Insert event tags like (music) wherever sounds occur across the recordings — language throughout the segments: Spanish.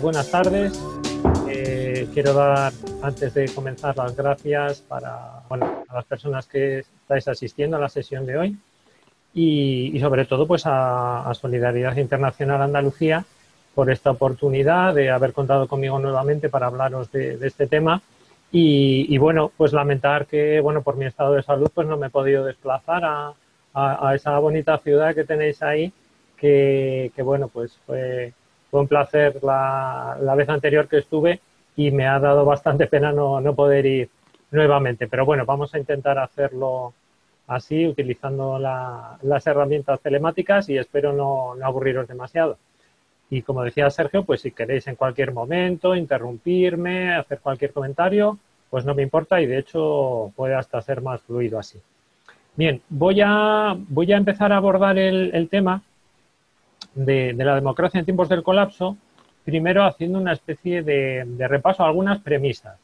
buenas tardes. Eh, quiero dar, antes de comenzar, las gracias para, bueno, a las personas que estáis asistiendo a la sesión de hoy y, sobre todo pues a, Solidaridad Internacional Andalucía por esta oportunidad de haber contado conmigo nuevamente para hablaros de, este tema. Y, bueno, pues lamentar que, bueno, por mi estado de salud, pues no me he podido desplazar a, esa bonita ciudad que tenéis ahí, que, que bueno, pues fue fue un placer la, vez anterior que estuve y me ha dado bastante pena no, poder ir nuevamente. Pero bueno, vamos a intentar hacerlo así, utilizando las herramientas telemáticas y espero no, aburriros demasiado. Y como decía Sergio, pues si queréis en cualquier momento interrumpirme, hacer cualquier comentario, pues no me importa y de hecho puede hasta ser más fluido así. Bien, voy a, voy a empezar a abordar el tema de, la democracia en tiempos del colapso, primero haciendo una especie de, repaso a algunas premisas,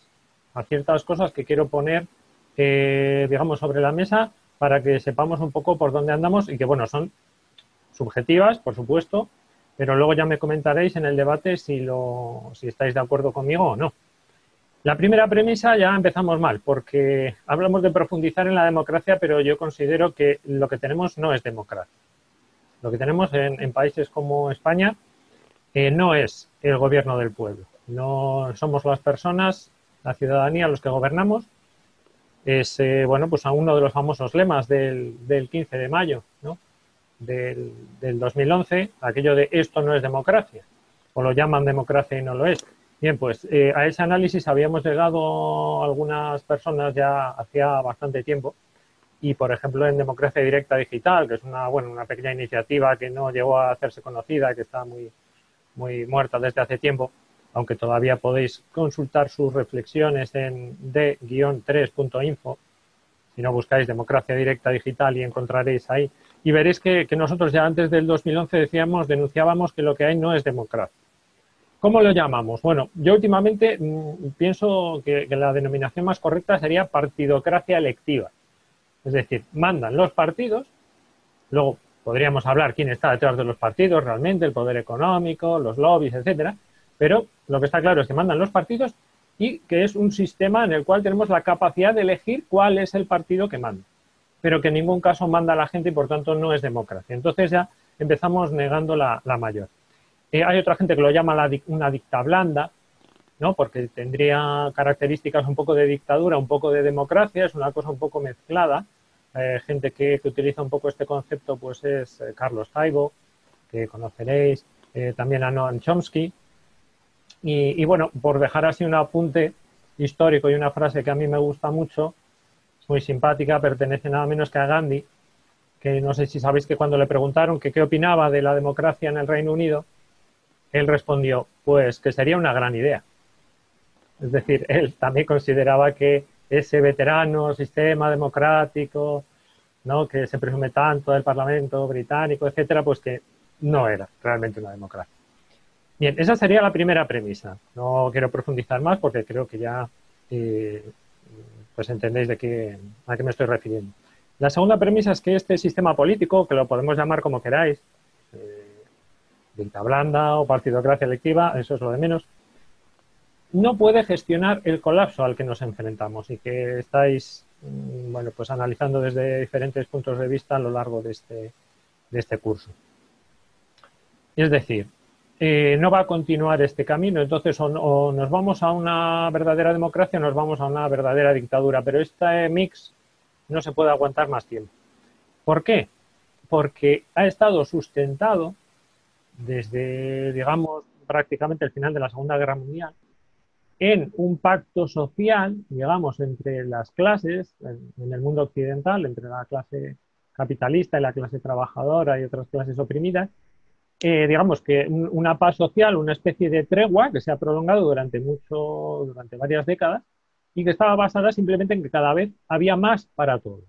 a ciertas cosas que quiero poner, eh, digamos, sobre la mesa para que sepamos un poco por dónde andamos y que, bueno, son subjetivas, por supuesto, pero luego ya me comentaréis en el debate si, lo, si estáis de acuerdo conmigo o no. La primera premisa ya empezamos mal, porque hablamos de profundizar en la democracia, pero yo considero que lo que tenemos no es democracia. Lo que tenemos en, países como España eh, no es el gobierno del pueblo. No somos las personas, la ciudadanía, los que gobernamos. Es, eh, bueno, pues a uno de los famosos lemas del, 15 de mayo, Del, 2011, aquello de esto no es democracia, o lo llaman democracia y no lo es. Bien, pues eh, a ese análisis habíamos llegado algunas personas ya hacía bastante tiempo y, por ejemplo, en Democracia Directa Digital, que es una, bueno, una pequeña iniciativa que no llegó a hacerse conocida, que está muy, muy muerta desde hace tiempo, aunque todavía podéis consultar sus reflexiones en d-3.info. Si no buscáis Democracia Directa Digital y encontraréis ahí. Y veréis que, nosotros ya antes del 2011 decíamos, denunciábamos que lo que hay no es democracia. ¿Cómo lo llamamos? Bueno, yo últimamente mm, pienso que la denominación más correcta sería partidocracia electiva es decir, mandan los partidos, luego podríamos hablar quién está detrás de los partidos realmente, el poder económico, los lobbies, etcétera, pero lo que está claro es que mandan los partidos y que es un sistema en el cual tenemos la capacidad de elegir cuál es el partido que manda, pero que en ningún caso manda la gente y por tanto no es democracia. Entonces ya empezamos negando la, mayor. Eh, hay otra gente que lo llama una dicta blanda, ¿no? porque tendría características un poco de dictadura, un poco de democracia, es una cosa un poco mezclada. Eh, gente que, utiliza un poco este concepto pues es eh, Carlos Taibo, que conoceréis, eh, también a Noam Chomsky. Y, bueno, por dejar así un apunte histórico y una frase que a mí me gusta mucho, es muy simpática, pertenece nada menos que a Gandhi, que no sé si sabéis que cuando le preguntaron que qué opinaba de la democracia en el Reino Unido, él respondió, pues que sería una gran idea. Es decir, él también consideraba que ese veterano sistema democrático, ¿no? que se presume tanto del Parlamento británico, etcétera, pues que no era realmente una democracia. Bien, esa sería la primera premisa. No quiero profundizar más porque creo que ya eh, pues entendéis de qué, a qué me estoy refiriendo. La segunda premisa es que este sistema político, que lo podemos llamar como queráis, eh, blanda o partidocracia electiva, eso es lo de menos, no puede gestionar el colapso al que nos enfrentamos y que estáis mm, bueno, pues analizando desde diferentes puntos de vista a lo largo de este, de este curso. Es decir, eh, no va a continuar este camino, entonces o, nos vamos a una verdadera democracia o nos vamos a una verdadera dictadura, pero este mix no se puede aguantar más tiempo. ¿Por qué? Porque ha estado sustentado desde, digamos, prácticamente el final de la Segunda Guerra Mundial, en un pacto social, digamos, entre las clases, en, el mundo occidental, entre la clase capitalista y la clase trabajadora y otras clases oprimidas, eh, digamos que una paz social, una especie de tregua que se ha prolongado durante mucho, durante varias décadas y que estaba basada simplemente en que cada vez había más para todos.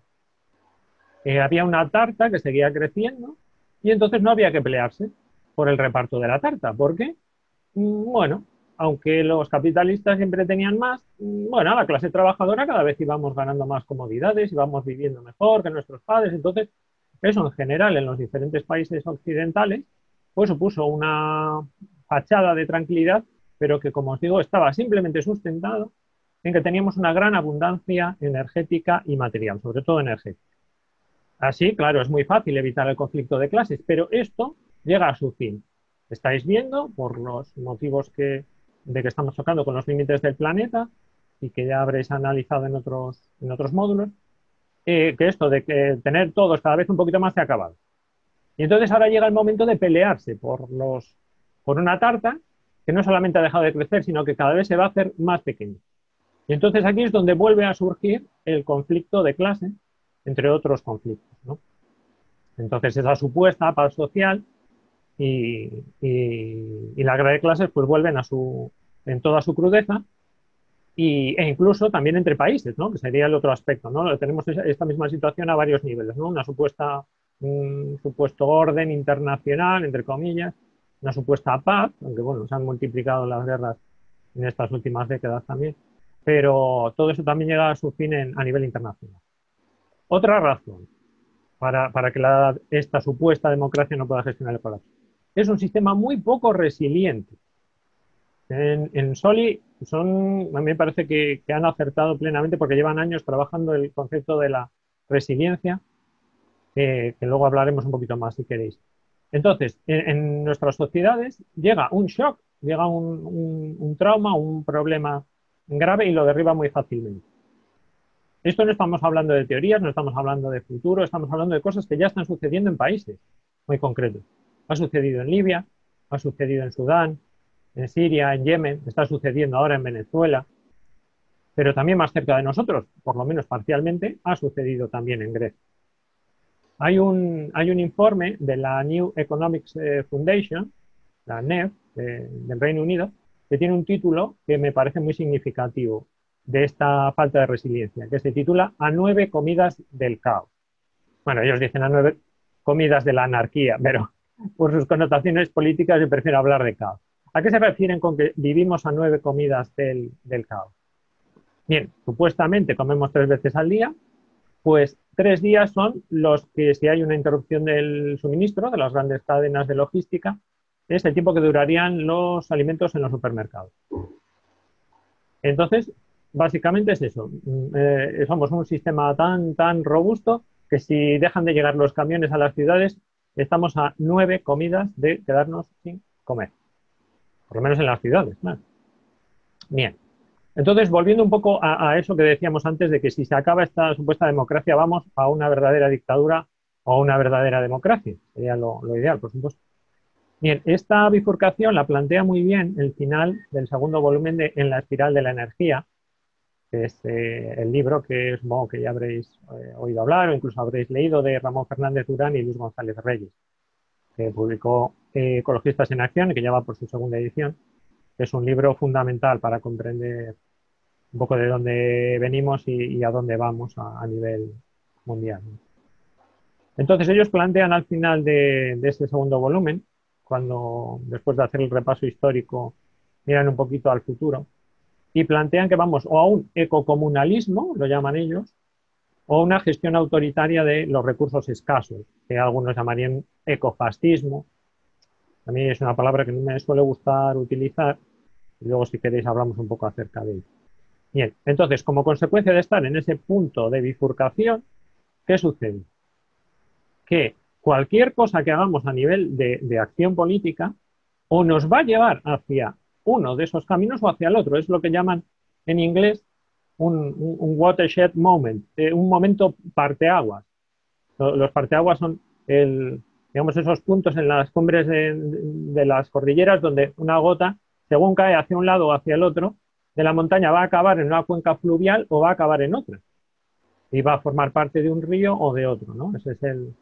Eh, había una tarta que seguía creciendo y entonces no había que pelearse por el reparto de la tarta. ¿Por qué? Mm, bueno, aunque los capitalistas siempre tenían más, bueno, la clase trabajadora cada vez íbamos ganando más comodidades, íbamos viviendo mejor que nuestros padres. Entonces, eso en general en los diferentes países occidentales, pues supuso una fachada de tranquilidad pero que, como os digo, estaba simplemente sustentado en que teníamos una gran abundancia energética y material, sobre todo energética. Así, claro, es muy fácil evitar el conflicto de clases, pero esto llega a su fin. Estáis viendo, por los motivos que, de que estamos tocando con los límites del planeta y que ya habréis analizado en otros, módulos, eh, que esto de tener todos cada vez un poquito más ha acabado. Y entonces ahora llega el momento de pelearse por, una tarta que no solamente ha dejado de crecer, sino que cada vez se va a hacer más pequeña. Y entonces aquí es donde vuelve a surgir el conflicto de clase, entre otros conflictos. Entonces esa supuesta paz social y, la guerra de clases pues vuelven a su, en toda su crudeza y, e incluso también entre países, ¿no? que sería el otro aspecto. ¿no? Tenemos esta misma situación a varios niveles, ¿no? una supuesta, un supuesto orden internacional, entre comillas, una supuesta paz, aunque bueno, se han multiplicado las guerras en estas últimas décadas también, pero todo eso también llega a su fin a nivel internacional. Otra razón para, que esta supuesta democracia no pueda gestionar el colapso es un sistema muy poco resiliente. En, Soli son, a mí me parece que, han acertado plenamente porque llevan años trabajando el concepto de la resiliencia, que luego hablaremos un poquito más si queréis. Entonces, en, nuestras sociedades llega un shock, llega un, trauma, un problema grave y lo derriba muy fácilmente. Esto no estamos hablando de teorías, no estamos hablando de futuro, estamos hablando de cosas que ya están sucediendo en países muy concretos. Ha sucedido en Libia, ha sucedido en Sudán, en Siria, en Yemen, está sucediendo ahora en Venezuela, pero también más cerca de nosotros, por lo menos parcialmente, ha sucedido también en Grecia. Hay un, informe de la New Economics eh, Foundation, la NEF, del Reino Unido, que tiene un título que me parece muy significativo de esta falta de resiliencia, que se titula A nueve comidas del caos. Bueno, ellos dicen a nueve comidas de la anarquía, pero por sus connotaciones políticas yo prefiero hablar de caos. ¿A qué se refieren con que vivimos a nueve comidas del, caos? Bien, supuestamente comemos tres veces al día, pues tres días son los que si hay una interrupción del suministro de las grandes cadenas de logística, es el tiempo que durarían los alimentos en los supermercados. Entonces, básicamente es eso. Mm, eh, somos un sistema tan, tan robusto que si dejan de llegar los camiones a las ciudades, estamos a nueve comidas de quedarnos sin comer. Por lo menos en las ciudades. Bien. Entonces, volviendo un poco a, eso que decíamos antes de que si se acaba esta supuesta democracia, vamos a una verdadera dictadura o a una verdadera democracia. Sería lo, ideal, por supuesto. Bien, esta bifurcación la plantea muy bien el final del segundo volumen de En la espiral de la energía, es eh, el libro que es que ya habréis eh, oído hablar o incluso habréis leído de Ramón Fernández Durán y Luis González Reyes, que publicó eh, Ecologistas en Acción que ya va por su segunda edición es un libro fundamental para comprender un poco de dónde venimos y, a dónde vamos a, nivel mundial. Entonces ellos plantean al final de, este segundo volumen, cuando después de hacer el repaso histórico miran un poquito al futuro, y plantean que vamos o a un ecocomunalismo, lo llaman ellos, o a una gestión autoritaria de los recursos escasos, que algunos llamarían ecofascismo. A mí es una palabra que no me suele gustar utilizar, y luego, si queréis, hablamos un poco acerca de ello. Bien, entonces, como consecuencia de estar en ese punto de bifurcación, ¿qué sucede? Que cualquier cosa que hagamos a nivel de, acción política o nos va a llevar hacia uno de esos caminos o hacia el otro. Es lo que llaman en inglés un, watershed moment, eh, un momento parteaguas. Los parteaguas son el, digamos, esos puntos en las cumbres de, las cordilleras donde una gota según cae hacia un lado o hacia el otro, de la montaña va a acabar en una cuenca fluvial o va a acabar en otra. Y va a formar parte de un río o de otro. ¿no? Ese es el,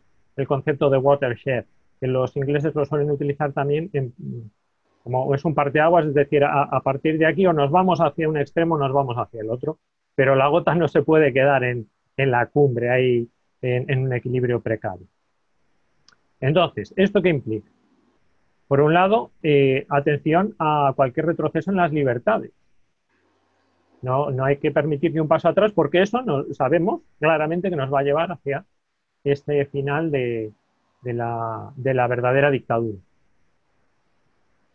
concepto de watershed, que los ingleses lo suelen utilizar también como es un parteaguas, es decir, a, partir de aquí o nos vamos hacia un extremo o nos vamos hacia el otro, pero la gota no se puede quedar en, la cumbre, ahí en, un equilibrio precario. Entonces, ¿esto qué implica? Por un lado, eh, atención a cualquier retroceso en las libertades. No, no, hay que permitir ni un paso atrás porque eso no, sabemos claramente que nos va a llevar hacia este final de, la, verdadera dictadura.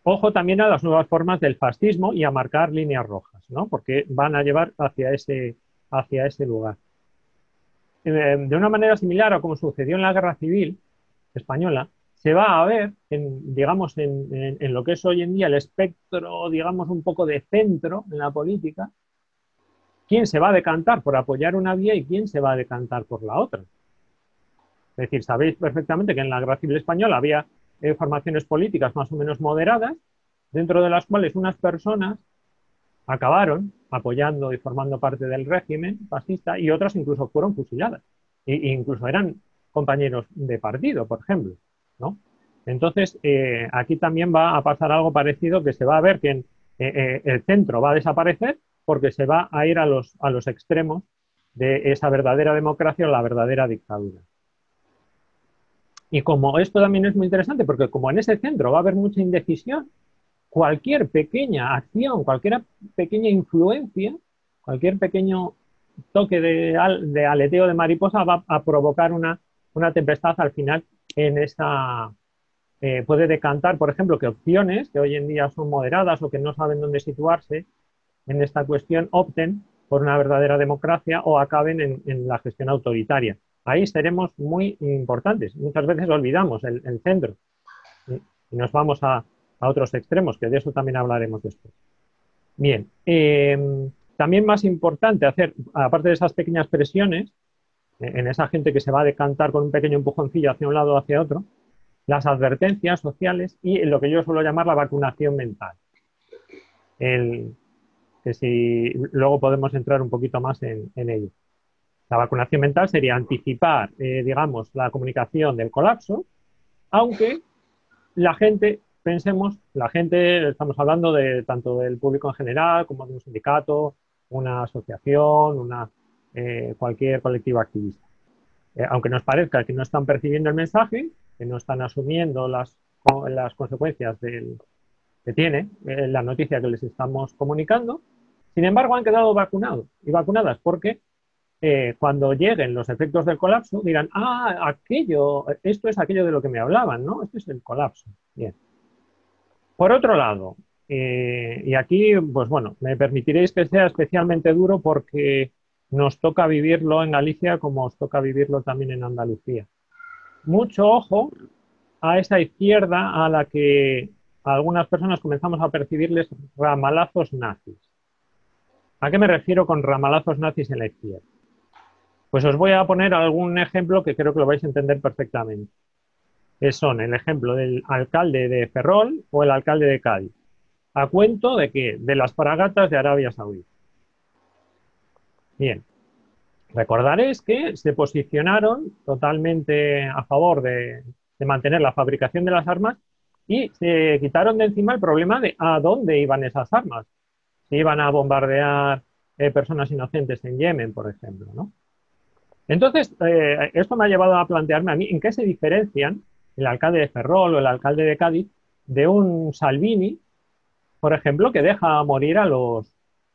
Ojo también a las nuevas formas del fascismo y a marcar líneas rojas, ¿no? porque van a llevar hacia ese, hacia ese lugar. Eh, de una manera similar a como sucedió en la Guerra Civil Española, se va a ver, digamos, en, en, lo que es hoy en día el espectro, digamos, un poco de centro en la política, quién se va a decantar por apoyar una vía y quién se va a decantar por la otra. Es decir, sabéis perfectamente que en la Guerra Civil Española había eh, formaciones políticas más o menos moderadas, dentro de las cuales unas personas acabaron apoyando y formando parte del régimen fascista y otras incluso fueron fusiladas. E, incluso eran compañeros de partido, por ejemplo. ¿no? Entonces, eh, aquí también va a pasar algo parecido que se va a ver que eh, el centro va a desaparecer porque se va a ir a los, a los extremos de esa verdadera democracia o la verdadera dictadura. Y como esto también es muy interesante, porque como en ese centro va a haber mucha indecisión, cualquier pequeña acción, cualquier pequeña influencia, cualquier pequeño toque de, aleteo de mariposa va a provocar una, tempestad al final en esa... Eh, puede decantar, por ejemplo, que opciones que hoy en día son moderadas o que no saben dónde situarse en esta cuestión, opten por una verdadera democracia o acaben en la gestión autoritaria ahí seremos muy importantes. Muchas veces olvidamos el, centro y, nos vamos a, otros extremos, que de eso también hablaremos después. Bien, em, también más importante hacer, aparte de esas pequeñas presiones, en esa gente que se va a decantar con un pequeño empujoncillo hacia un lado o hacia otro, las advertencias sociales y lo que yo suelo llamar la vacunación mental. que si luego podemos entrar un poquito más en ello. La vacunación mental sería anticipar, eh, digamos, la comunicación del colapso, aunque la gente, pensemos, la gente, estamos hablando de tanto del público en general como de un sindicato, una asociación, una, eh, cualquier colectivo activista. Eh, aunque nos parezca que no están percibiendo el mensaje, que no están asumiendo las, las consecuencias que tiene la noticia que les estamos comunicando, sin embargo han quedado vacunados y vacunadas porque eh, cuando lleguen los efectos del colapso, dirán, ah, aquello, esto es aquello de lo que me hablaban, ¿no? Este es el colapso. Bien. Por otro lado, eh, y aquí, pues bueno, me permitiréis que sea especialmente duro porque nos toca vivirlo en Galicia como os toca vivirlo también en Andalucía. Mucho ojo a esa izquierda a la que algunas personas comenzamos a percibirles ramalazos nazis. ¿A qué me refiero con ramalazos nazis en la izquierda? Pues os voy a poner algún ejemplo que creo que lo vais a entender perfectamente. son el ejemplo del alcalde de Ferrol o el alcalde de Cádiz. ¿A cuento de qué? De las fragatas de Arabia Saudí. Bien. Recordaréis que se posicionaron totalmente a favor de, mantener la fabricación de las armas y se quitaron de encima el problema de a dónde iban esas armas. Si iban a bombardear eh, personas inocentes en Yemen, por ejemplo, ¿no? Entonces, eh, esto me ha llevado a plantearme a mí en qué se diferencian el alcalde de Ferrol o el alcalde de Cádiz de un Salvini, por ejemplo, que deja morir a los,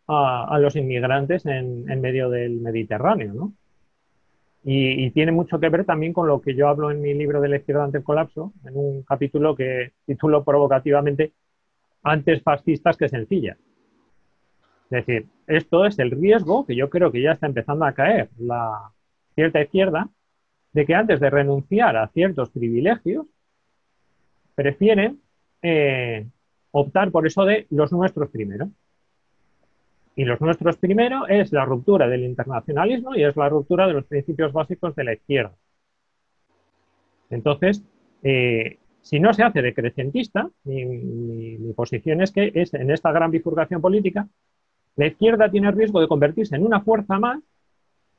a, los inmigrantes en, medio del Mediterráneo, ¿no? Y, y, tiene mucho que ver también con lo que yo hablo en mi libro de la izquierda ante el colapso, en un capítulo que titulo provocativamente Antes fascistas que sencillas. Es decir, esto es el riesgo que yo creo que ya está empezando a caer. La, cierta izquierda, de que antes de renunciar a ciertos privilegios, prefieren eh, optar por eso de los nuestros primero. Y los nuestros primero es la ruptura del internacionalismo y es la ruptura de los principios básicos de la izquierda. Entonces, eh, si no se hace decrecentista, mi, mi, posición es que es en esta gran bifurcación política, la izquierda tiene riesgo de convertirse en una fuerza más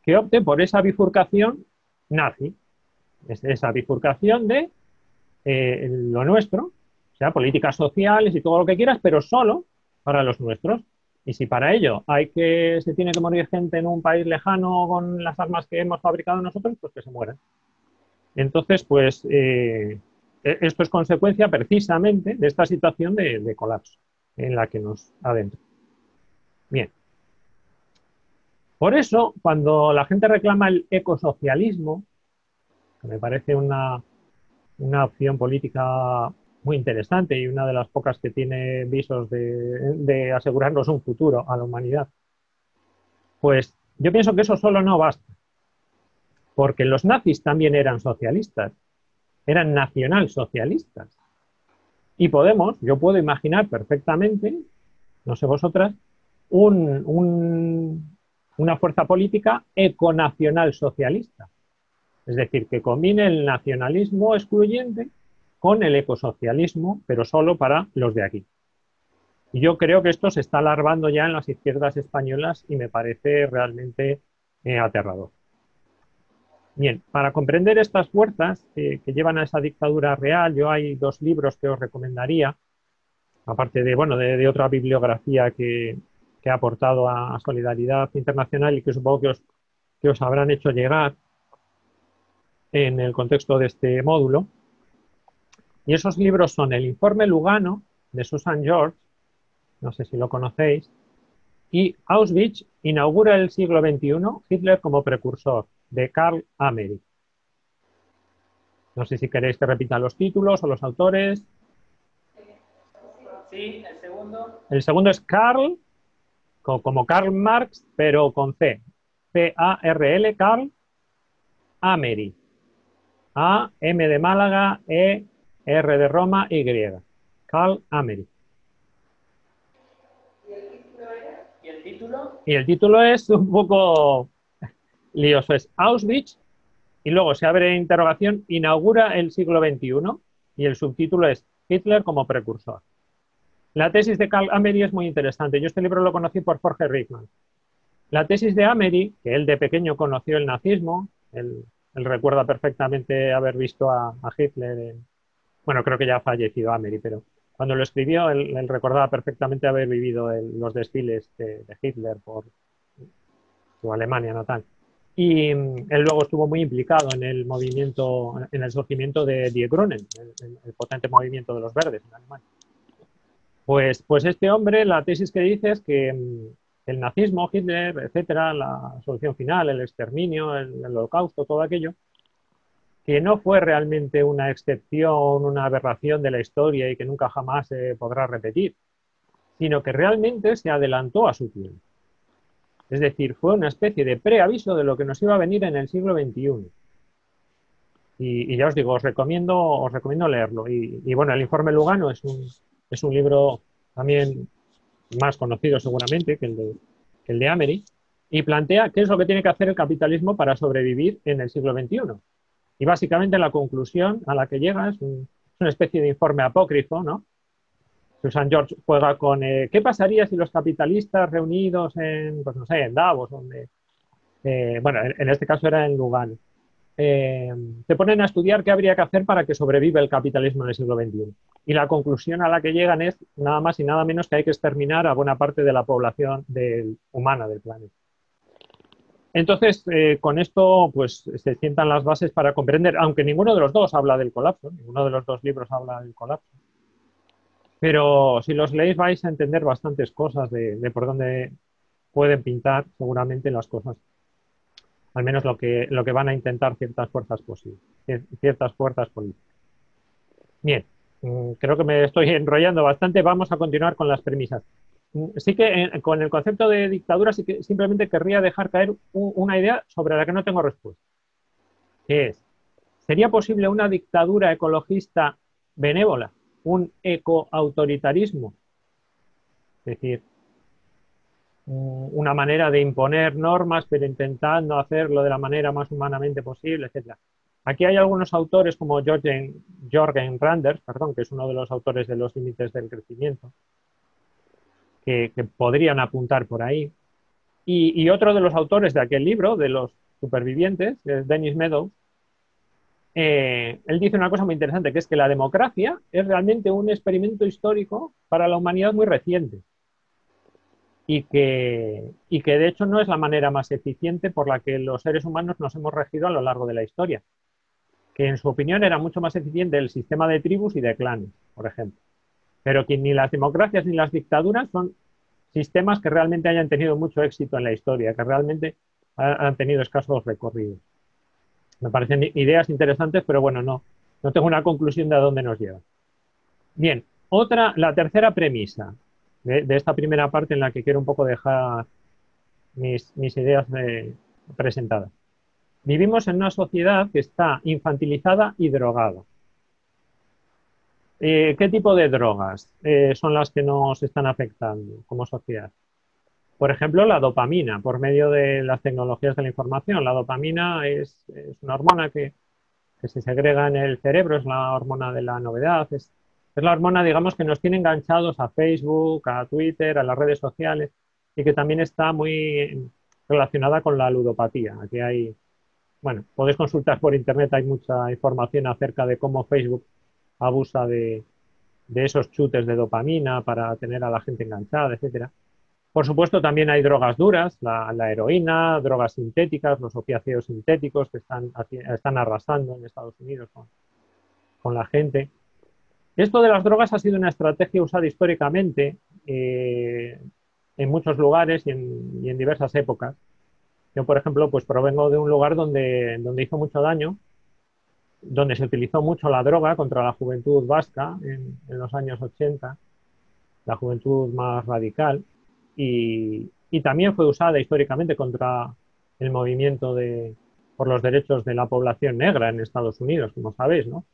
que opte por esa bifurcación nazi, esa bifurcación de eh, lo nuestro, o sea, políticas sociales y todo lo que quieras, pero solo para los nuestros. Y si para ello hay que se tiene que morir gente en un país lejano con las armas que hemos fabricado nosotros, pues que se mueran. Entonces, pues eh, e-, esto es consecuencia precisamente de esta situación de, de colapso en la que nos adentro. Bien. Por eso, cuando la gente reclama el ecosocialismo, que me parece una, opción política muy interesante y una de las pocas que tiene visos de, asegurarnos un futuro a la humanidad. Pues yo pienso que eso solo no basta, porque los nazis también eran socialistas, eran nacionalsocialistas. Y podemos, yo puedo imaginar perfectamente, no sé vosotras, un, una fuerza política econacional socialista. Es decir, que combine el nacionalismo excluyente con el ecosocialismo, pero solo para los de aquí. Y yo creo que esto se está alargando ya en las izquierdas españolas y me parece realmente eh, aterrador. Bien, para comprender estas fuerzas eh, que llevan a esa dictadura real, yo hay dos libros que os recomendaría, aparte de, bueno, de, otra bibliografía que, que, ha aportado a, Solidaridad Internacional y que supongo que os, que os habrán hecho llegar en el contexto de este módulo. Y esos libros son el informe Lugano de Susan George, no sé si lo conocéis, y Auschwitz inaugura el siglo XXI, Hitler como precursor, de Karl Americ. No sé si queréis que repita los títulos o los autores. Sí, el segundo. El segundo es Karl, como Karl Marx, pero con C. P-A-R-L, Karl Americ. A, M de Málaga, E, R de Roma, Y. Carl Americ. ¿Y el título? Y el título es un poco (laughs) lioso, es Auschwitz, y luego se abre interrogación, inaugura el siglo XXI, y el subtítulo es Hitler como precursor. La tesis de Carl Americ es muy interesante. Yo este libro lo conocí por Jorge Rickman. La tesis de Americ, que él de pequeño conoció el nazismo, él, recuerda perfectamente haber visto a, Hitler en, bueno, creo que ya ha fallecido Amery, pero cuando lo escribió, él, recordaba perfectamente haber vivido los desfiles de, Hitler por su Alemania natal. Y mm, él luego estuvo muy implicado en el movimiento, en el surgimiento de Die Grünen, el, potente movimiento de los verdes en Alemania. Pues, pues este hombre, la tesis que dice es que mm, el nazismo, Hitler, etcétera, la solución final, el exterminio, el holocausto, todo aquello, que no fue realmente una excepción, una aberración de la historia y que nunca jamás se podrá repetir, sino que realmente se adelantó a su tiempo. Es decir, fue una especie de preaviso de lo que nos iba a venir en el siglo XXI. Y, ya os digo, os recomiendo, os recomiendo leerlo. Y, bueno, el informe Lugano es un, es un libro también más conocido seguramente que el de, que el de Amery, y plantea qué es lo que tiene que hacer el capitalismo para sobrevivir en el siglo XXI. Y básicamente la conclusión a la que llega es, una especie de informe apócrifo, ¿no? Susan George juega con eh, qué pasaría si los capitalistas reunidos en, pues no sé, en Davos, donde, eh, bueno, en, este caso era en Lugano, eh, se ponen a estudiar qué habría que hacer para que sobreviva el capitalismo en el siglo XXI. Y la conclusión a la que llegan es nada más y nada menos que hay que exterminar a buena parte de la población humana del planeta. Entonces, eh, con esto, pues se sientan las bases para comprender, aunque ninguno de los dos habla del colapso, ninguno de los dos libros habla del colapso. Pero si los leéis vais a entender bastantes cosas de, por dónde pueden pintar seguramente las cosas. Al menos lo que, lo que van a intentar ciertas fuerzas posibles, ciertas fuerzas políticas. Bien, mm, creo que me estoy (laughs) enrollando bastante. Vamos a continuar con las premisas sí que eh, con el concepto de dictadura sí que simplemente querría dejar caer una idea sobre la que no tengo respuesta. Es, ¿sería posible una dictadura ecologista benévola? ¿Un ecoautoritarismo? Es decir, una manera de imponer normas, pero intentando hacerlo de la manera más humanamente posible, etc. Aquí hay algunos autores como Jorgen, Jorgen Randers, perdón, que es uno de los autores de los límites del crecimiento, que, podrían apuntar por ahí. Y, otro de los autores de aquel libro, de los supervivientes, es Dennis Meadows, eh, él dice una cosa muy interesante, que es que la democracia es realmente un experimento histórico para la humanidad muy reciente. Y que, y que de hecho no es la manera más eficiente por la que los seres humanos nos hemos regido a lo largo de la historia. Que en su opinión era mucho más eficiente el sistema de tribus y de clanes, por ejemplo pero que ni las democracias ni las dictaduras son sistemas que realmente hayan tenido mucho éxito en la historia, que realmente han tenido escasos recorridos. Me parecen ideas interesantes, pero bueno, no, no tengo una conclusión de a dónde nos lleva. Bien, otra, la tercera premisa de, esta primera parte en la que quiero un poco dejar mis, ideas eh, presentadas. Vivimos en una sociedad que está infantilizada y drogada. Eh, ¿Qué tipo de drogas eh, son las que nos están afectando como sociedad? Por ejemplo, la dopamina, por medio de las tecnologías de la información. La dopamina es, una hormona que, se segrega en el cerebro, es la hormona de la novedad, la hormona, digamos, que nos tiene enganchados a Facebook, a Twitter, a las redes sociales y que también está muy relacionada con la ludopatía. Aquí hay, bueno, podéis consultar por internet, hay mucha información acerca de cómo Facebook abusa de, de esos chutes de dopamina para tener a la gente enganchada, etcétera. Por supuesto, también hay drogas duras, la, heroína, drogas sintéticas, los opiáceos sintéticos que están, están arrasando en Estados Unidos con, la gente. Esto de las drogas ha sido una estrategia usada históricamente eh, en muchos lugares y en, diversas épocas. Yo, por ejemplo, pues provengo de un lugar donde, hizo mucho daño, donde se utilizó mucho la droga contra la juventud vasca en, en los años 80, la juventud más radical y, también fue usada históricamente contra el movimiento de, por los derechos de la población negra en Estados Unidos, como sabéis, ¿no?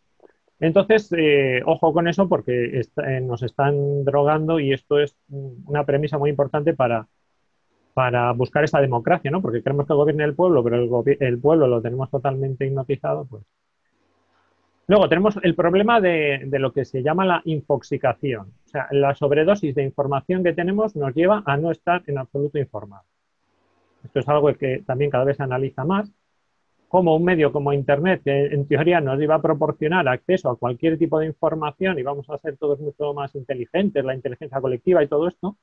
Entonces, eh, ojo con eso porque eh, nos están drogando y esto es una premisa muy importante para, para buscar esa democracia, ¿no? Porque queremos que gobierne el pueblo, pero el, el pueblo lo tenemos totalmente hipnotizado, pues Luego tenemos el problema de, lo que se llama la infoxicación. O sea, la sobredosis de información que tenemos nos lleva a no estar en absoluto informados. Esto es algo que también cada vez se analiza más. Como un medio como Internet, que en teoría nos iba a proporcionar acceso a cualquier tipo de información y vamos a ser todos mucho más inteligentes, la inteligencia colectiva y todo esto,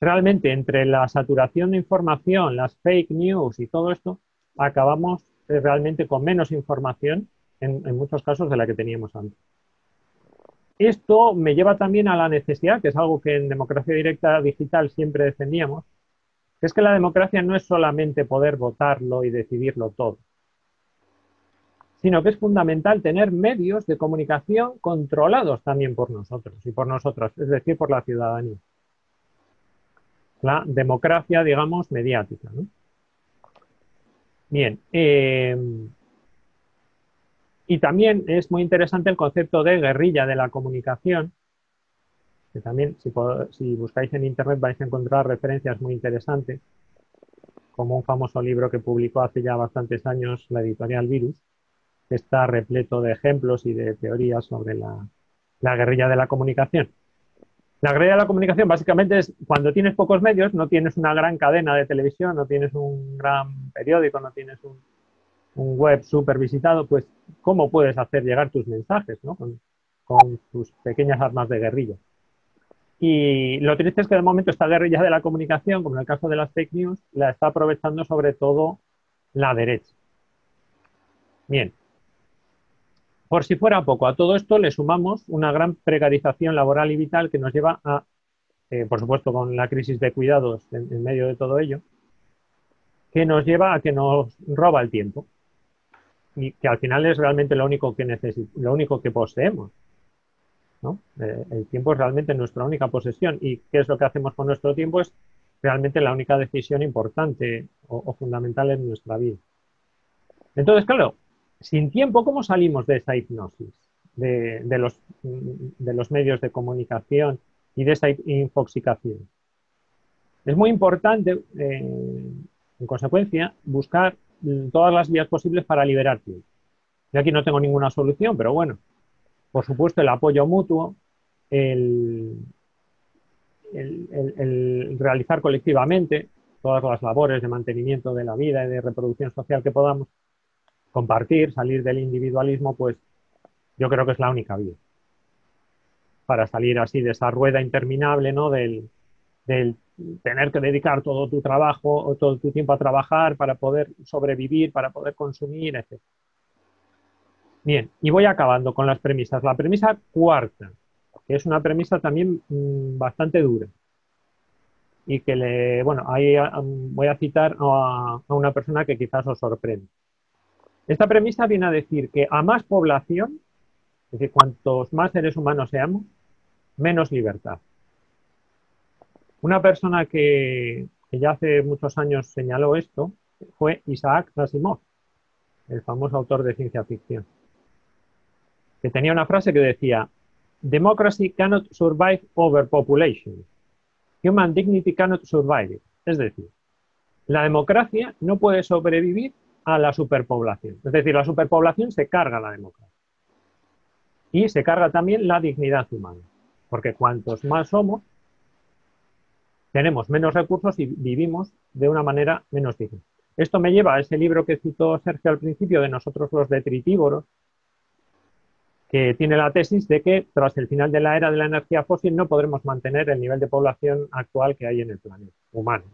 realmente entre la saturación de información, las fake news y todo esto, acabamos eh, realmente con menos información en, muchos casos de la que teníamos antes. Esto me lleva también a la necesidad, que es algo que en democracia directa digital siempre defendíamos, es que la democracia no es solamente poder votarlo y decidirlo todo, sino que es fundamental tener medios de comunicación controlados también por nosotros y por nosotros, es decir, por la ciudadanía. La democracia, digamos, mediática. Bien, eh, y también es muy interesante el concepto de guerrilla de la comunicación, que también si, buscáis en Internet vais a encontrar referencias muy interesantes, como un famoso libro que publicó hace ya bastantes años la editorial Virus, que está repleto de ejemplos y de teorías sobre la, la guerrilla de la comunicación. La guerrilla de la comunicación básicamente es cuando tienes pocos medios, no tienes una gran cadena de televisión, no tienes un gran periódico, no tienes un, web súper visitado, pues cómo puedes hacer llegar tus mensajes ¿no? con, tus pequeñas armas de guerrilla. Y lo triste es que de momento esta guerrilla de la comunicación, como en el caso de las fake news, la está aprovechando sobre todo la derecha. Bien. Por si fuera poco, a todo esto le sumamos una gran precarización laboral y vital que nos lleva a, eh, por supuesto, con la crisis de cuidados en medio de todo ello, que nos lleva a que nos roba el tiempo y que al final es realmente lo único que lo único que poseemos. Eh, el tiempo es realmente nuestra única posesión y qué es lo que hacemos con nuestro tiempo es realmente la única decisión importante o, fundamental en nuestra vida. Entonces, claro, sin tiempo, ¿cómo salimos de esa hipnosis de, los, de los medios de comunicación y de esa infoxicación? Es muy importante, eh, en consecuencia, buscar todas las vías posibles para liberar tiempo. Yo aquí no tengo ninguna solución, pero bueno, por supuesto el apoyo mutuo, el, realizar colectivamente todas las labores de mantenimiento de la vida y de reproducción social que podamos, compartir, salir del individualismo, pues yo creo que es la única vía para salir así de esa rueda interminable, ¿no? Del, del tener que dedicar todo tu trabajo o todo tu tiempo a trabajar para poder sobrevivir, para poder consumir, etc. Bien, y voy acabando con las premisas. La premisa cuarta, que es una premisa también mm, bastante dura y que le, bueno, ahí voy a citar a, a una persona que quizás os sorprende. Esta premisa viene a decir que a más población, Es decir, cuantos más seres humanos seamos, menos libertad. Una persona que, ya hace muchos años señaló esto fue Isaac Asimov, el famoso autor de ciencia ficción, que tenía una frase que decía, Democracy cannot survive overpopulation. Human dignity cannot survive it. Es decir, la democracia no puede sobrevivir a la superpoblación. Es decir, la superpoblación se carga la democracia. Y se carga también la dignidad humana. Porque cuantos más somos, tenemos menos recursos y vivimos de una manera menos digna. Esto me lleva a ese libro que citó Sergio al principio de nosotros los detritívoros, que tiene la tesis de que tras el final de la era de la energía fósil no podremos mantener el nivel de población actual que hay en el planeta, humano,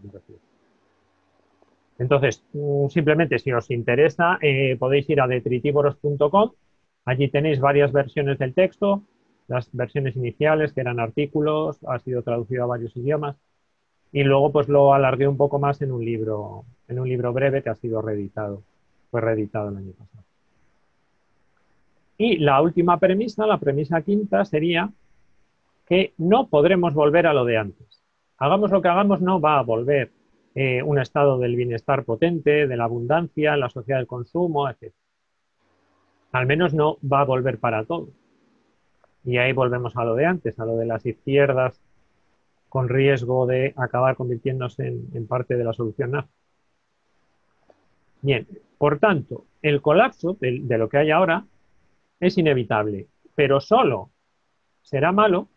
Entonces, mm, simplemente si os interesa, eh, podéis ir a detritívoros.com. Allí tenéis varias versiones del texto, las versiones iniciales, que eran artículos, ha sido traducido a varios idiomas, y luego pues lo alargué un poco más en un libro, en un libro breve que ha sido reeditado, fue reeditado el año pasado. Y la última premisa, la premisa quinta, sería que no podremos volver a lo de antes. Hagamos lo que hagamos, no va a volver eh, un estado del bienestar potente, de la abundancia, la sociedad del consumo, etc. Al menos no va a volver para todo. Y ahí volvemos a lo de antes, a lo de las izquierdas con riesgo de acabar convirtiéndose en, parte de la solución Bien, por tanto, el colapso de, lo que hay ahora es inevitable, pero solo será malo,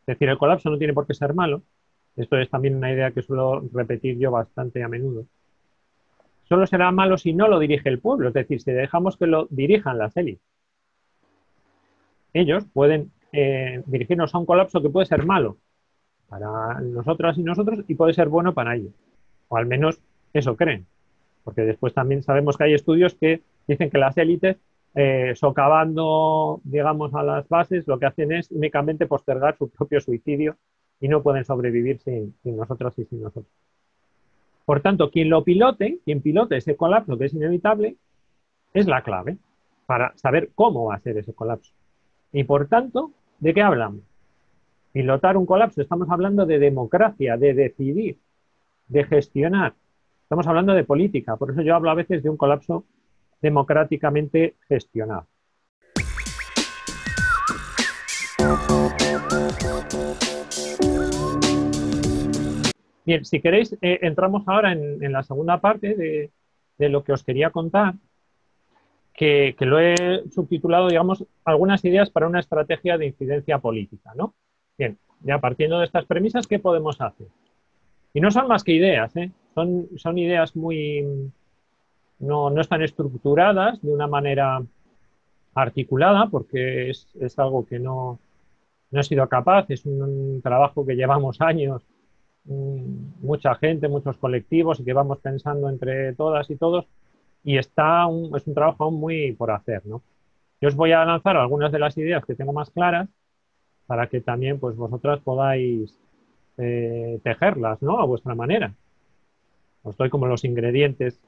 es decir, el colapso no tiene por qué ser malo, esto es también una idea que suelo repetir yo bastante a menudo, solo será malo si no lo dirige el pueblo, es decir, si dejamos que lo dirijan las élites ellos pueden eh, dirigirnos a un colapso que puede ser malo para nosotras y nosotros y puede ser bueno para ellos. O al menos eso creen. Porque después también sabemos que hay estudios que dicen que las élites, eh, socavando, digamos, a las bases, lo que hacen es únicamente postergar su propio suicidio y no pueden sobrevivir sin, sin nosotros y sin nosotros. Por tanto, quien lo pilote, quien pilote ese colapso que es inevitable, es la clave para saber cómo va a ser ese colapso. Y por tanto, ¿de qué hablamos? Pilotar un colapso, estamos hablando de democracia, de decidir, de gestionar. Estamos hablando de política, por eso yo hablo a veces de un colapso democráticamente gestionado. Bien, si queréis, eh, entramos ahora en, la segunda parte de, de, lo que os quería contar, que, lo he subtitulado, digamos, algunas ideas para una estrategia de incidencia política, ¿no? Bien, ya partiendo de estas premisas, ¿qué podemos hacer? Y no son más que ideas, ¿eh? son, son ideas muy, no, no están estructuradas de una manera articulada, porque es, es algo que no, no he sido capaz, es un, trabajo que llevamos años, mm, mucha gente, muchos colectivos y que vamos pensando entre todas y todos y está es un trabajo aún muy por hacer, ¿no? Yo os voy a lanzar algunas de las ideas que tengo más claras para que también pues vosotras podáis eh, tejerlas, ¿no? A vuestra manera. Os doy como los ingredientes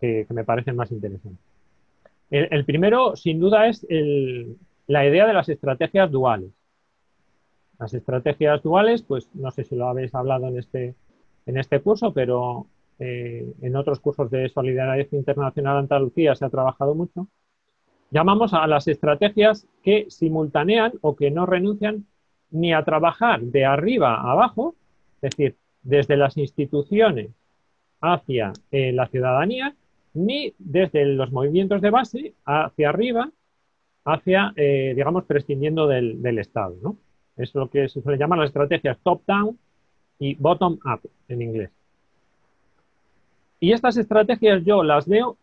que, me parecen más interesantes. El, primero, sin duda, es la idea de las estrategias duales. Las estrategias duales, pues no sé si lo habéis hablado en este, en este curso, pero eh, en otros cursos de solidaridad internacional Andalucía se ha trabajado mucho, llamamos a las estrategias que simultanean o que no renuncian ni a trabajar de arriba a abajo, es decir, desde las instituciones hacia eh, la ciudadanía, ni desde los movimientos de base hacia arriba, hacia, eh, digamos, prescindiendo del, Estado. ¿no? Es lo que se suele llamar las estrategias top-down y bottom-up en inglés. Y estas estrategias yo las veo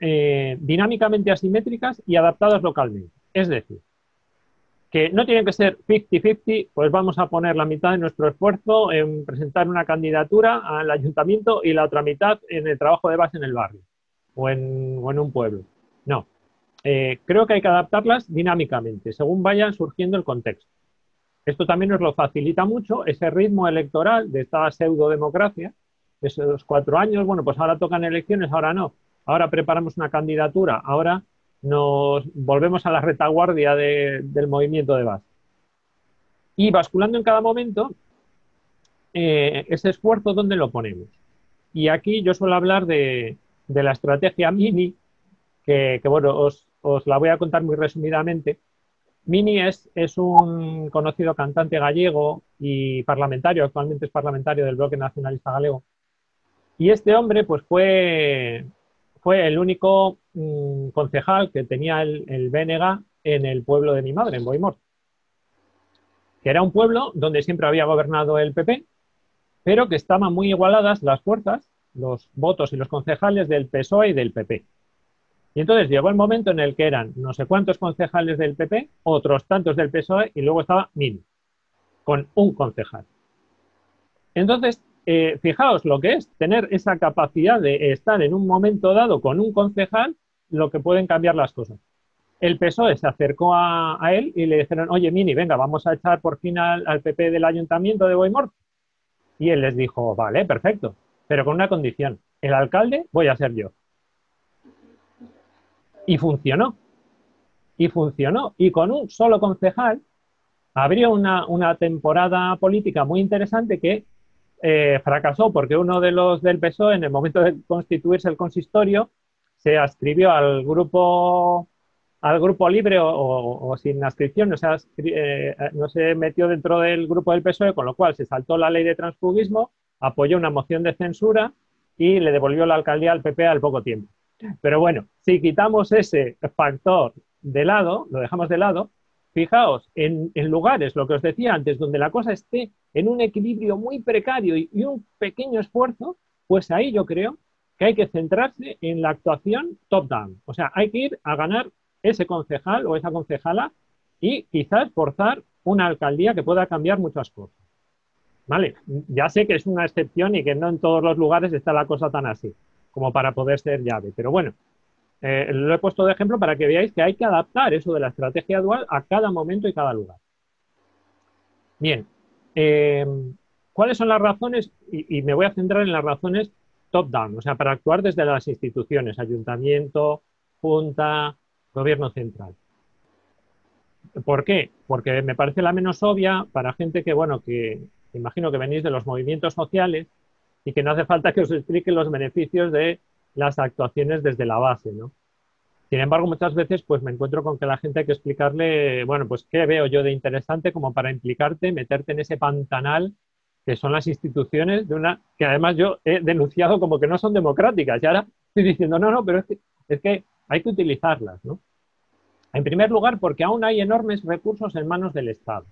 eh, dinámicamente asimétricas y adaptadas localmente. Es decir, que no tienen que ser 50-50, pues vamos a poner la mitad de nuestro esfuerzo en presentar una candidatura al ayuntamiento y la otra mitad en el trabajo de base en el barrio o en, un pueblo. No. Eh, creo que hay que adaptarlas dinámicamente, según vaya surgiendo el contexto. Esto también nos lo facilita mucho, ese ritmo electoral de esta pseudo-democracia, esos cuatro años, bueno, pues ahora tocan elecciones, ahora no, ahora preparamos una candidatura, ahora nos volvemos a la retaguardia del movimiento de base. Y basculando en cada momento, eh, ese esfuerzo, ¿dónde lo ponemos? Y aquí yo suelo hablar de, la estrategia Mini, que, bueno, os, la voy a contar muy resumidamente. Mini es, es, un conocido cantante gallego y parlamentario, actualmente es parlamentario del bloque nacionalista galego. Y este hombre, pues fue, fue el único mm, concejal que tenía el, el en el pueblo de mi madre, en Boimort, que era un pueblo donde siempre había gobernado el PP, pero que estaban muy igualadas las fuerzas, los votos y los concejales del PSOE y del PP. Y entonces llegó el momento en el que eran no sé cuántos concejales del PP, otros tantos del PSOE y luego estaba Mini, con un concejal. Entonces, eh, fijaos lo que es tener esa capacidad de estar en un momento dado con un concejal, lo que pueden cambiar las cosas. El PSOE se acercó a, él y le dijeron, oye, Mini, venga, vamos a echar por fin al, PP del ayuntamiento de Boimort. Y él les dijo, vale, perfecto, pero con una condición, el alcalde voy a ser yo. Y funcionó. Y funcionó. Y con un solo concejal abrió una, una temporada política muy interesante que eh, fracasó porque uno de los del PSOE, en el momento de constituirse el consistorio, se adscribió al grupo al grupo libre o, sin adscripción, o sea, eh, no se metió dentro del grupo del PSOE, con lo cual se saltó la ley de transfugismo, apoyó una moción de censura y le devolvió la alcaldía al PP al poco tiempo. Pero bueno, si quitamos ese factor de lado, lo dejamos de lado, Fijaos, en, lugares, lo que os decía antes, donde la cosa esté en un equilibrio muy precario y, un pequeño esfuerzo, pues ahí yo creo que hay que centrarse en la actuación top-down. O sea, hay que ir a ganar ese concejal o esa concejala y quizás forzar una alcaldía que pueda cambiar muchas cosas. Vale, ya sé que es una excepción y que no en todos los lugares está la cosa tan así como para poder ser llave, pero bueno, eh, lo he puesto de ejemplo para que veáis que hay que adaptar eso de la estrategia dual a cada momento y cada lugar. Bien, eh, ¿cuáles son las razones? Y, me voy a centrar en las razones top-down, o sea, para actuar desde las instituciones, ayuntamiento, junta, gobierno central. ¿Por qué? Porque me parece la menos obvia para gente que, bueno, que imagino que venís de los movimientos sociales y que no hace falta que os explique los beneficios de las actuaciones desde la base, ¿no? Sin embargo, muchas veces pues me encuentro con que la gente hay que explicarle, bueno, pues qué veo yo de interesante como para implicarte, meterte en ese pantanal que son las instituciones de una que además yo he denunciado como que no son democráticas y ahora estoy diciendo, no, no, pero es que, es que hay que utilizarlas, ¿no? En primer lugar, porque aún hay enormes recursos en manos del Estado.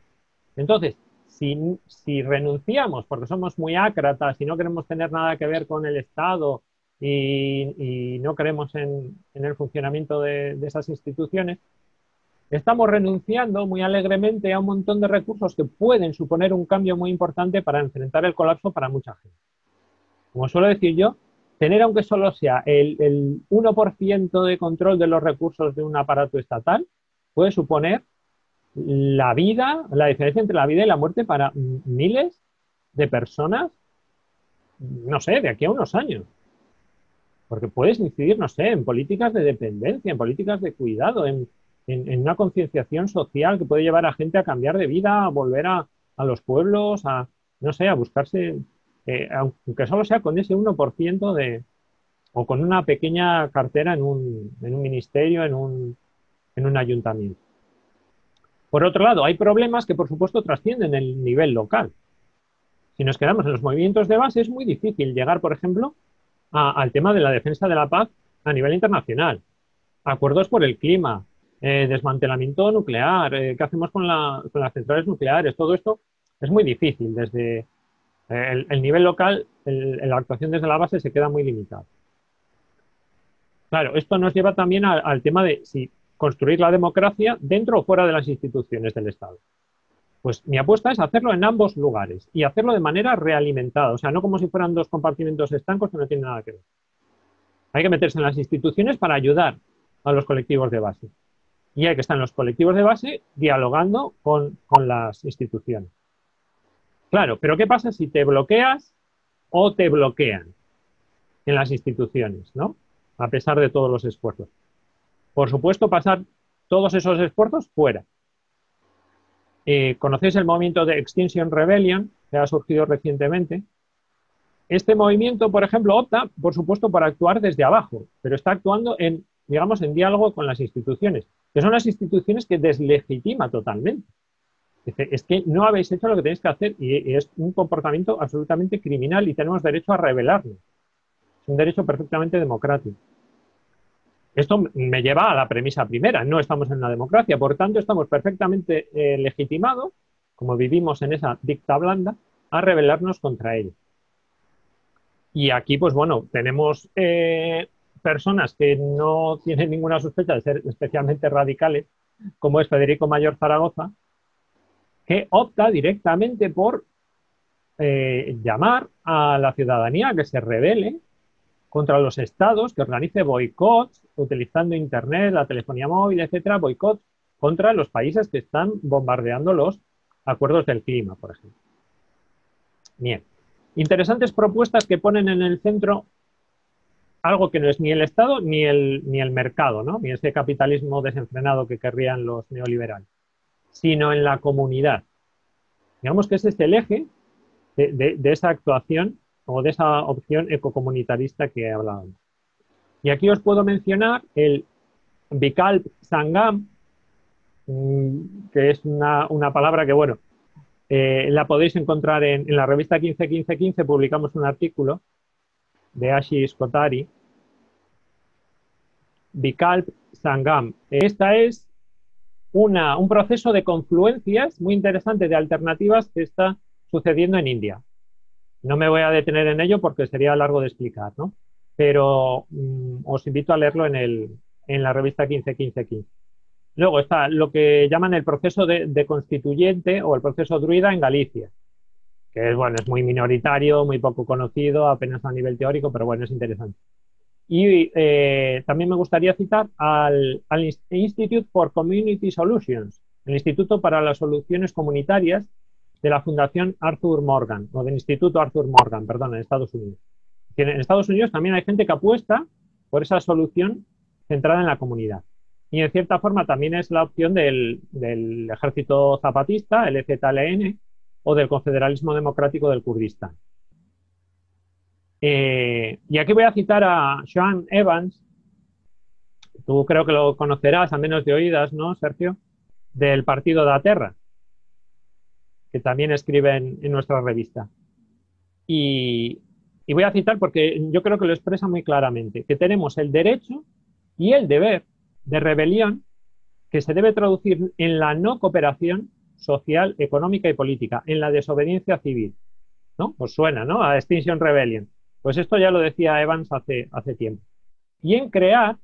Entonces, si, renunciamos porque somos muy ácratas y no queremos tener nada que ver con el Estado y, no creemos en, el funcionamiento de, esas instituciones, estamos renunciando muy alegremente a un montón de recursos que pueden suponer un cambio muy importante para enfrentar el colapso para mucha gente. Como suelo decir yo, tener aunque solo sea el, el 1% de control de los recursos de un aparato estatal puede suponer la vida, la diferencia entre la vida y la muerte para miles de personas, no sé, de aquí a unos años. Porque puedes incidir, no sé, en políticas de dependencia, en políticas de cuidado, en, una concienciación social que puede llevar a gente a cambiar de vida, a volver a, los pueblos, a, no sé, a buscarse, eh, aunque solo sea con ese 1% de, o con una pequeña cartera en un, en un ministerio, en un, en un ayuntamiento. Por otro lado, hay problemas que, por supuesto, trascienden el nivel local. Si nos quedamos en los movimientos de base, es muy difícil llegar, por ejemplo, al tema de la defensa de la paz a nivel internacional. Acuerdos por el clima, eh, desmantelamiento nuclear, eh, qué hacemos con, las centrales nucleares, todo esto es muy difícil. Desde el, nivel local, la actuación desde la base se queda muy limitada. Claro, esto nos lleva también al tema de si construir la democracia dentro o fuera de las instituciones del Estado. Pues mi apuesta es hacerlo en ambos lugares y hacerlo de manera realimentada, o sea, no como si fueran dos compartimentos estancos que no tienen nada que ver. Hay que meterse en las instituciones para ayudar a los colectivos de base. Y hay que estar en los colectivos de base dialogando con, con las instituciones. Claro, pero ¿qué pasa si te bloqueas o te bloquean en las instituciones, ¿no? A pesar de todos los esfuerzos. Por supuesto, pasar todos esos esfuerzos fuera. Eh, ¿Conocéis el movimiento de Extinction Rebellion que ha surgido recientemente? Este movimiento, por ejemplo, opta, por supuesto, por actuar desde abajo, pero está actuando en, digamos, en diálogo con las instituciones, que son las instituciones que deslegitima totalmente. es que no habéis hecho lo que tenéis que hacer y, es un comportamiento absolutamente criminal y tenemos derecho a rebelarnos. Es un derecho perfectamente democrático. Esto me lleva a la premisa primera, no estamos en una democracia, por tanto estamos perfectamente eh, legitimados, como vivimos en esa dicta blanda, a rebelarnos contra él. Y aquí, pues bueno, tenemos eh, personas que no tienen ninguna sospecha de ser especialmente radicales, como es Federico Mayor Zaragoza, que opta directamente por eh, llamar a la ciudadanía a que se revele contra los estados, que organice boicots utilizando Internet, la telefonía móvil, etcétera, boicots contra los países que están bombardeando los acuerdos del clima, por ejemplo. Bien. Interesantes propuestas que ponen en el centro algo que no es ni el Estado ni el, ni el mercado, ¿no? ni ese capitalismo desenfrenado que querrían los neoliberales, sino en la comunidad. Digamos que ese es el eje de esa actuación o de esa opción ecocomunitarista que hablado. Y aquí os puedo mencionar el Vikalp Sangam, mm, que es una, palabra que, bueno, eh, la podéis encontrar en, la revista 151515, publicamos un artículo de Ashish Kotari. Vikalp Sangam. Esta es una, un proceso de confluencias muy interesante de alternativas que está sucediendo en India. No me voy a detener en ello porque sería largo de explicar, ¿no? Pero mm, os invito a leerlo en, el, en la revista 151515. Luego está lo que llaman el proceso de, constituyente o el proceso druida en Galicia, que es, bueno, es muy minoritario, muy poco conocido, apenas a nivel teórico, pero bueno, es interesante. Y eh, también me gustaría citar al, al, Institute for Community Solutions, el Instituto para las Soluciones Comunitarias, de la Fundación Arthur Morgan, o del Instituto Arthur Morgan, perdón, en Estados Unidos. En Estados Unidos también hay gente que apuesta por esa solución centrada en la comunidad. Y en cierta forma también es la opción del, ejército zapatista, el EZLN, o del confederalismo democrático del Kurdistán. Eh, y aquí voy a citar a Sean Evans, tú creo que lo conocerás, a menos de oídas, ¿no, Sergio? Del partido de Aterra también escribe en, nuestra revista. Y, voy a citar porque yo creo que lo expresa muy claramente, que tenemos el derecho y el deber de rebelión que se debe traducir en la no cooperación social, económica y política, en la desobediencia civil. ¿No? Pues suena, ¿no? A Extinction Rebellion. Pues esto ya lo decía Evans hace, hace tiempo. Y en crear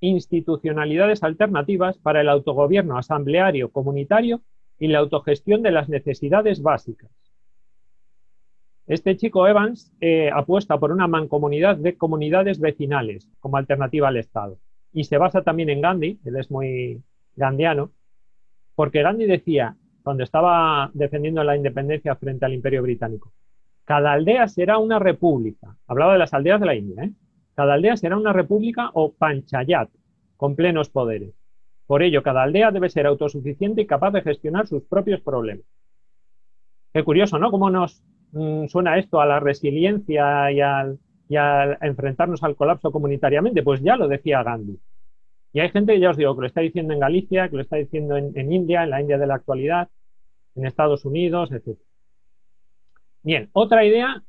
institucionalidades alternativas para el autogobierno asambleario comunitario y la autogestión de las necesidades básicas. Este chico Evans eh, apuesta por una mancomunidad de comunidades vecinales como alternativa al Estado. Y se basa también en Gandhi, él es muy gandiano, porque Gandhi decía, cuando estaba defendiendo la independencia frente al imperio británico, cada aldea será una república. Hablaba de las aldeas de la India. ¿eh? Cada aldea será una república o panchayat, con plenos poderes. Por ello, cada aldea debe ser autosuficiente y capaz de gestionar sus propios problemas. Qué curioso, ¿no? ¿Cómo nos mm, suena esto a la resiliencia y al, enfrentarnos al colapso comunitariamente? Pues ya lo decía Gandhi. Y hay gente, ya os digo, que lo está diciendo en Galicia, que lo está diciendo en, India, en la India de la actualidad, en Estados Unidos, etc. Bien, otra idea,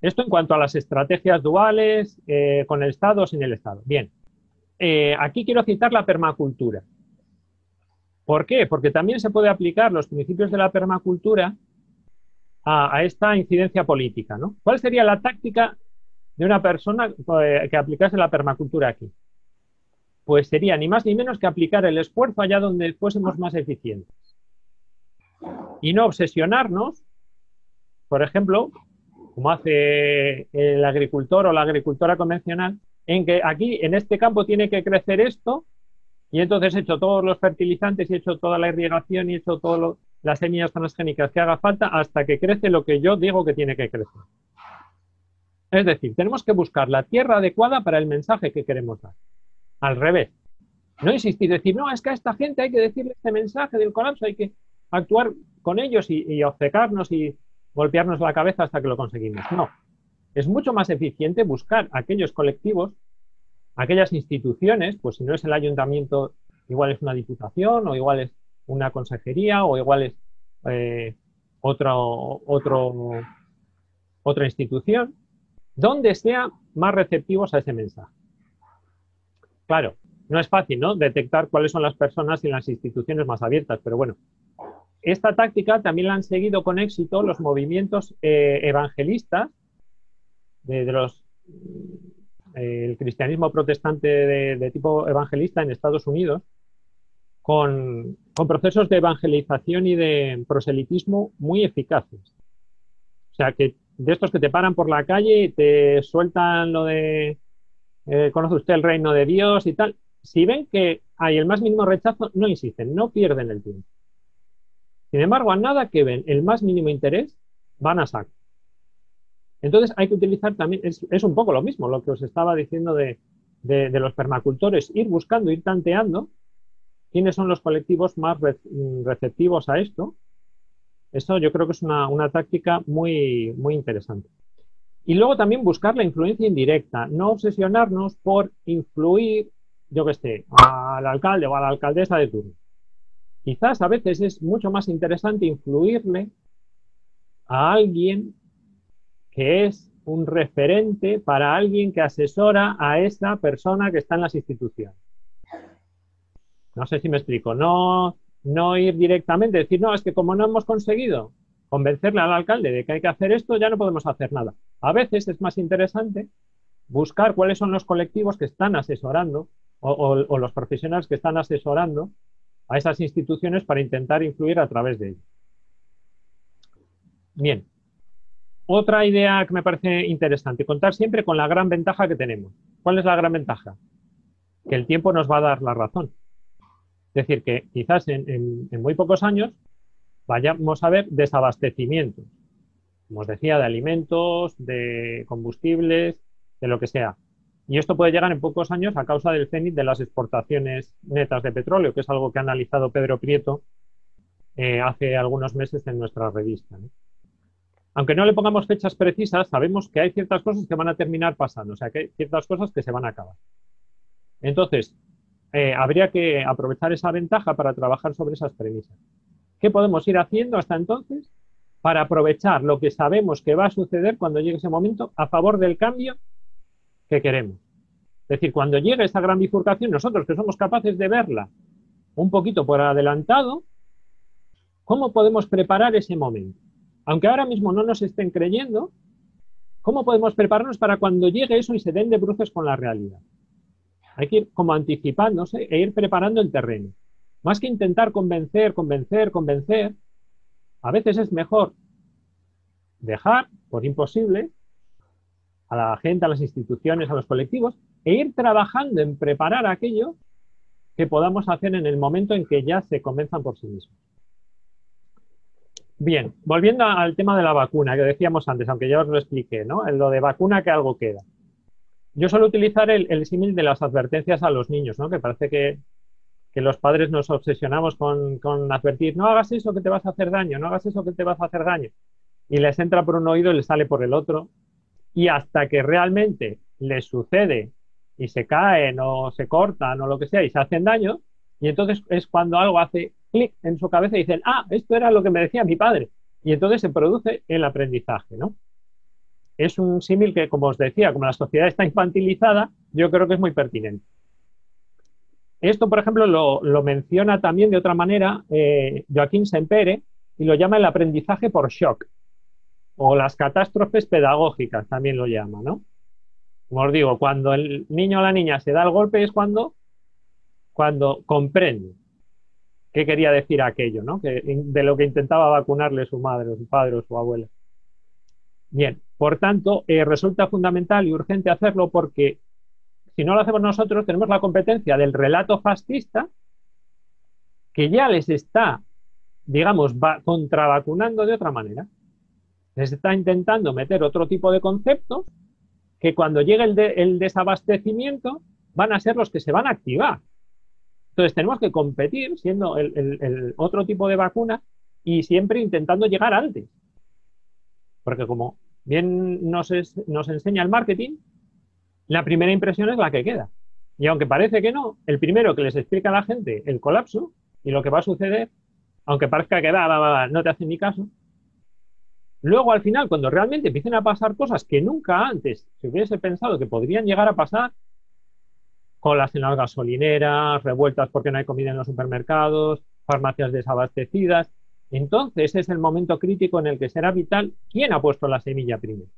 esto en cuanto a las estrategias duales, eh, con el Estado o sin el Estado. Bien, eh, aquí quiero citar la permacultura. ¿Por qué? Porque también se puede aplicar los principios de la permacultura a, esta incidencia política. ¿no? ¿Cuál sería la táctica de una persona eh, que aplicase la permacultura aquí? Pues sería ni más ni menos que aplicar el esfuerzo allá donde fuésemos más eficientes. Y no obsesionarnos, por ejemplo, como hace el agricultor o la agricultora convencional, en que aquí, en este campo, tiene que crecer esto y entonces he hecho todos los fertilizantes y he hecho toda la irrigación y he hecho todas las semillas transgénicas que haga falta hasta que crece lo que yo digo que tiene que crecer. Es decir, tenemos que buscar la tierra adecuada para el mensaje que queremos dar. Al revés, No insistir, decir, no, es que a esta gente hay que decirle este mensaje del colapso, hay que actuar con ellos y, y obcecarnos y golpearnos la cabeza hasta que lo conseguimos. No. Es mucho más eficiente buscar aquellos colectivos, aquellas instituciones, pues si no es el ayuntamiento, igual es una diputación o igual es una consejería o igual es eh, otra institución, donde sea más receptivos a ese mensaje. Claro, no es fácil, ¿no? Detectar cuáles son las personas y las instituciones más abiertas, pero bueno, esta táctica también la han seguido con éxito los movimientos eh, evangelistas de, los eh, el cristianismo protestante de, tipo evangelista en Estados Unidos, con, procesos de evangelización y de proselitismo muy eficaces. O sea, que de estos que te paran por la calle y te sueltan lo de, eh, conoce usted el reino de Dios y tal, si ven que hay el más mínimo rechazo, no insisten, no pierden el tiempo. Sin embargo, a nada que ven el más mínimo interés, van a sacar. Entonces hay que utilizar también, es, un poco lo mismo, lo que os estaba diciendo de, los permacultores, ir buscando, ir tanteando quiénes son los colectivos más receptivos a esto eso yo creo que es una, táctica muy, muy interesante. Y luego también buscar la influencia indirecta, no obsesionarnos por influir, yo que sé, al alcalde o a la alcaldesa de turno. Quizás a veces es mucho más interesante influirle a alguien que es un referente para alguien que asesora a esa persona que está en las instituciones. No sé si me explico. No, no ir directamente, decir, no, es que como no hemos conseguido convencerle al alcalde de que hay que hacer esto, ya no podemos hacer nada. A veces es más interesante buscar cuáles son los colectivos que están asesorando o, los profesionales que están asesorando a esas instituciones para intentar influir a través de ellos. Bien. Otra idea que me parece interesante, contar siempre con la gran ventaja que tenemos. ¿Cuál es la gran ventaja? Que el tiempo nos va a dar la razón. Es decir, que quizás en, muy pocos años vayamos a ver desabastecimientos, como os decía, de alimentos, de combustibles, de lo que sea. Y esto puede llegar en pocos años a causa del cenit de las exportaciones netas de petróleo, que es algo que ha analizado Pedro Prieto eh, hace algunos meses en nuestra revista. Aunque no le pongamos fechas precisas, sabemos que hay ciertas cosas que van a terminar pasando, o sea, que hay ciertas cosas que se van a acabar. Entonces, eh, habría que aprovechar esa ventaja para trabajar sobre esas premisas. ¿Qué podemos ir haciendo hasta entonces para aprovechar lo que sabemos que va a suceder cuando llegue ese momento a favor del cambio que queremos? Es decir, cuando llegue esa gran bifurcación, nosotros que somos capaces de verla un poquito por adelantado, ¿cómo podemos preparar ese momento? Aunque ahora mismo no nos estén creyendo, ¿cómo podemos prepararnos para cuando llegue eso y se den de bruces con la realidad? Hay que ir como anticipándose e ir preparando el terreno. Más que intentar convencer, convencer, convencer, a veces es mejor dejar, por imposible, a la gente, a las instituciones, a los colectivos, e ir trabajando en preparar aquello que podamos hacer en el momento en que ya se convenzan por sí mismos. Bien, volviendo al tema de la vacuna que decíamos antes, aunque ya os lo expliqué, ¿no? En lo de vacuna que algo queda. Yo suelo utilizar el, símil de las advertencias a los niños, ¿no? que parece que, los padres nos obsesionamos con, advertir, no hagas eso que te vas a hacer daño, no hagas eso que te vas a hacer daño. Y les entra por un oído y les sale por el otro. Y hasta que realmente les sucede y se caen o se cortan o lo que sea y se hacen daño, y entonces es cuando algo hace clic en su cabeza y dicen, ah, esto era lo que me decía mi padre. Y entonces se produce el aprendizaje, ¿no? es un símil que, como os decía, como la sociedad está infantilizada, yo creo que es muy pertinente. Esto, por ejemplo, lo, menciona también de otra manera eh, Joaquín Sempere y lo llama el aprendizaje por shock o las catástrofes pedagógicas, también lo llama, ¿no? Como os digo, cuando el niño o la niña se da el golpe es cuando, cuando comprende qué quería decir aquello, ¿no? de lo que intentaba vacunarle su madre, su padre o su abuela. Bien, por tanto, eh, resulta fundamental y urgente hacerlo porque si no lo hacemos nosotros, tenemos la competencia del relato fascista que ya les está, digamos, contravacunando de otra manera. Les está intentando meter otro tipo de conceptos que cuando llegue el desabastecimiento van a ser los que se van a activar. Entonces tenemos que competir siendo el, otro tipo de vacuna y siempre intentando llegar antes. Porque como bien nos, enseña el marketing, la primera impresión es la que queda. Y aunque parece que no, el primero que les explica a la gente el colapso y lo que va a suceder, aunque parezca que va, no te hacen ni caso, luego al final, cuando realmente empiecen a pasar cosas que nunca antes se hubiese pensado que podrían llegar a pasar, colas en las gasolineras, revueltas porque no hay comida en los supermercados, farmacias desabastecidas, entonces es el momento crítico en el que será vital quién ha puesto la semilla primero.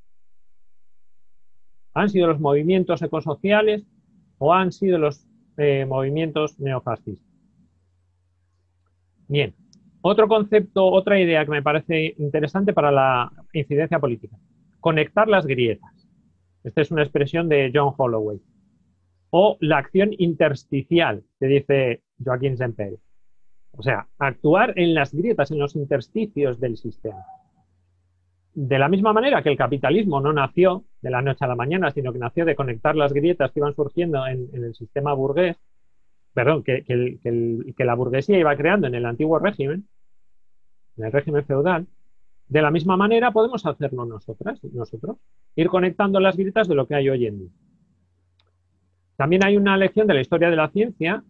¿Han sido los movimientos ecosociales o han sido los eh, movimientos neofascistas? Bien, otro concepto, otra idea que me parece interesante para la incidencia política. Conectar las grietas. Esta es una expresión de John Holloway. O la acción intersticial, que dice Joaquín Semper. O sea, actuar en las grietas, en los intersticios del sistema. De la misma manera que el capitalismo no nació de la noche a la mañana, sino que nació de conectar las grietas que iban surgiendo en, el sistema burgués, perdón, que, que, la burguesía iba creando en el antiguo régimen, en el régimen feudal, de la misma manera podemos hacerlo nosotras, nosotros, ir conectando las grietas de lo que hay hoy en día. También hay una lección de la historia de la ciencia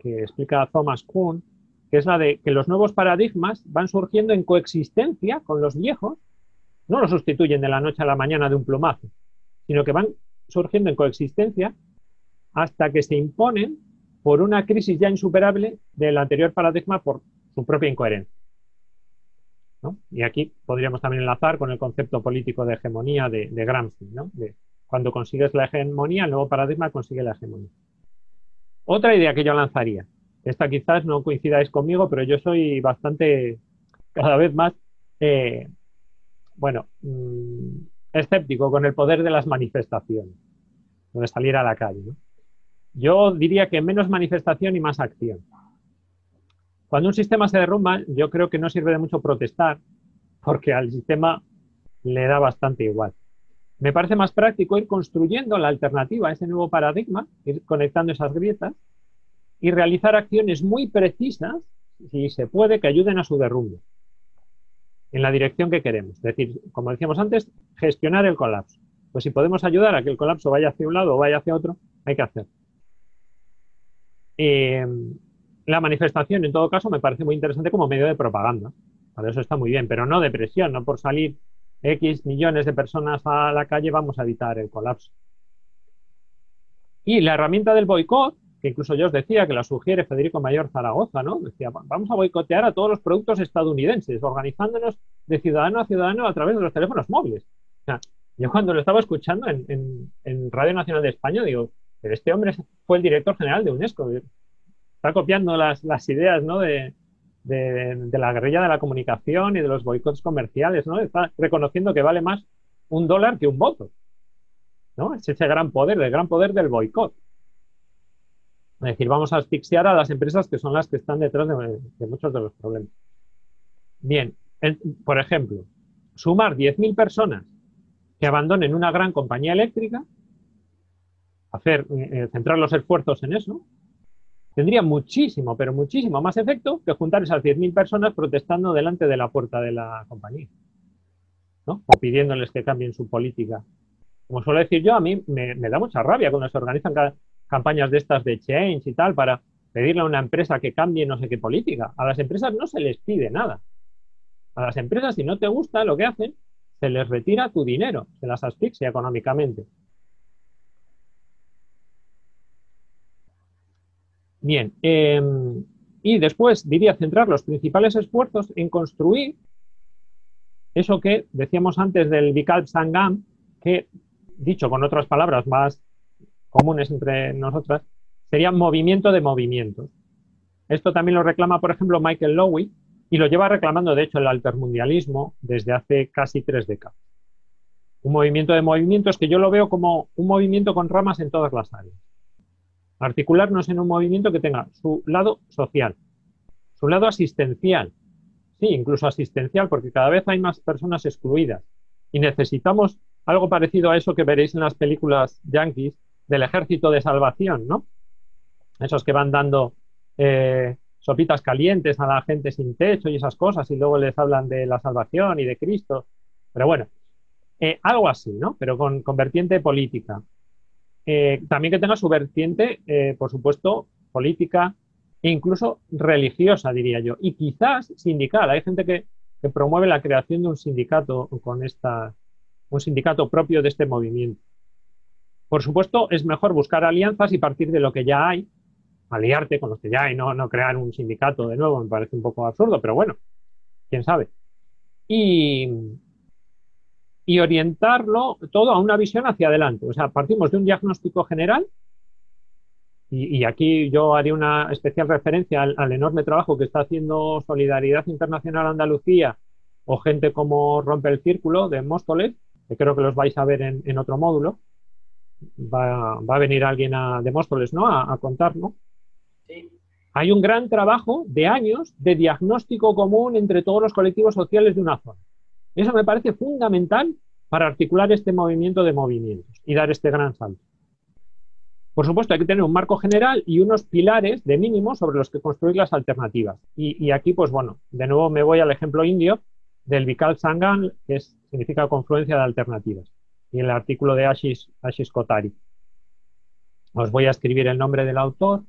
que explica Thomas Kuhn, que es la de que los nuevos paradigmas van surgiendo en coexistencia con los viejos, no los sustituyen de la noche a la mañana de un plumazo, sino que van surgiendo en coexistencia hasta que se imponen por una crisis ya insuperable del anterior paradigma por su propia incoherencia. Y aquí podríamos también enlazar con el concepto político de hegemonía de, Gramsci, de cuando consigues la hegemonía, el nuevo paradigma consigue la hegemonía. Otra idea que yo lanzaría, esta quizás no coincidáis conmigo, pero yo soy bastante, cada vez más, eh, bueno, mm, escéptico con el poder de las manifestaciones, de salir a la calle. Yo diría que menos manifestación y más acción. Cuando un sistema se derrumba, yo creo que no sirve de mucho protestar, porque al sistema le da bastante igual. Me parece más práctico ir construyendo la alternativa a ese nuevo paradigma, ir conectando esas grietas y realizar acciones muy precisas, si se puede, que ayuden a su derrumbe en la dirección que queremos. Es decir, como decíamos antes, gestionar el colapso. Pues si podemos ayudar a que el colapso vaya hacia un lado o vaya hacia otro, hay que hacerlo. Eh, la manifestación, en todo caso, me parece muy interesante como medio de propaganda. Para eso está muy bien, pero no de presión, no por salir X millones de personas a la calle vamos a evitar el colapso. Y la herramienta del boicot, que incluso yo os decía que la sugiere Federico Mayor Zaragoza, ¿no? Decía, vamos a boicotear a todos los productos estadounidenses, organizándonos de ciudadano a ciudadano a través de los teléfonos móviles. yo cuando lo estaba escuchando en, Radio Nacional de España, digo, pero este hombre fue el director general de UNESCO está copiando las, ideas de, la guerrilla de la comunicación y de los boicots comerciales, ¿no? Está reconociendo que vale más un dólar que un voto. ¿no? Es ese gran poder, el gran poder del boicot. Es decir, vamos a asfixiar a las empresas que son las que están detrás de, muchos de los problemas. Bien, por ejemplo, sumar 10.000 personas que abandonen una gran compañía eléctrica, hacer, eh, centrar los esfuerzos en eso, tendría muchísimo, pero muchísimo más efecto que juntar esas 10.000 personas protestando delante de la puerta de la compañía. ¿no? O pidiéndoles que cambien su política. Como suelo decir yo, a mí me, da mucha rabia cuando se organizan campañas de estas de change y tal para pedirle a una empresa que cambie no sé qué política. A las empresas no se les pide nada. A las empresas, si no te gusta lo que hacen, se les retira tu dinero, se las asfixia económicamente. Bien, em, y después diría centrar los principales esfuerzos en construir eso que decíamos antes del Vikalp Sangam, que dicho con otras palabras más comunes entre nosotras, sería movimiento de movimientos. Esto también lo reclama, por ejemplo, Michael Lowy y lo lleva reclamando, de hecho, el altermundialismo desde hace casi tres décadas. Un movimiento de movimientos que yo lo veo como un movimiento con ramas en todas las áreas. Articularnos en un movimiento que tenga su lado social, su lado asistencial, sí, incluso asistencial, porque cada vez hay más personas excluidas y necesitamos algo parecido a eso que veréis en las películas yankees del ejército de salvación, ¿no? Esos que van dando eh, sopitas calientes a la gente sin techo y esas cosas, y luego les hablan de la salvación y de Cristo. Pero bueno, eh, algo así, ¿no? Pero con, vertiente política. Eh, también que tenga su vertiente, eh, por supuesto, política e incluso religiosa, diría yo. Y quizás sindical. Hay gente que, promueve la creación de un sindicato con esta, un sindicato propio de este movimiento. Por supuesto, es mejor buscar alianzas y partir de lo que ya hay, aliarte con los que ya hay, no, no crear un sindicato de nuevo, me parece un poco absurdo, pero bueno, quién sabe. Y, y orientarlo todo a una visión hacia adelante. O sea, partimos de un diagnóstico general y, aquí yo haría una especial referencia al, enorme trabajo que está haciendo Solidaridad Internacional Andalucía o gente como Rompe el Círculo de Móstoles, que creo que los vais a ver en, otro módulo. Va, a venir alguien de Móstoles ¿no? a, a contarlo. Hay un gran trabajo de años de diagnóstico común entre todos los colectivos sociales de una zona. Eso me parece fundamental para articular este movimiento de movimientos y dar este gran salto. Por supuesto, hay que tener un marco general y unos pilares de mínimo sobre los que construir las alternativas. Y, aquí, pues bueno, de nuevo me voy al ejemplo indio del Vikal Sangam, que significa confluencia de alternativas, y el artículo de Ashish, Ashish Kotari. Os voy a escribir el nombre del autor.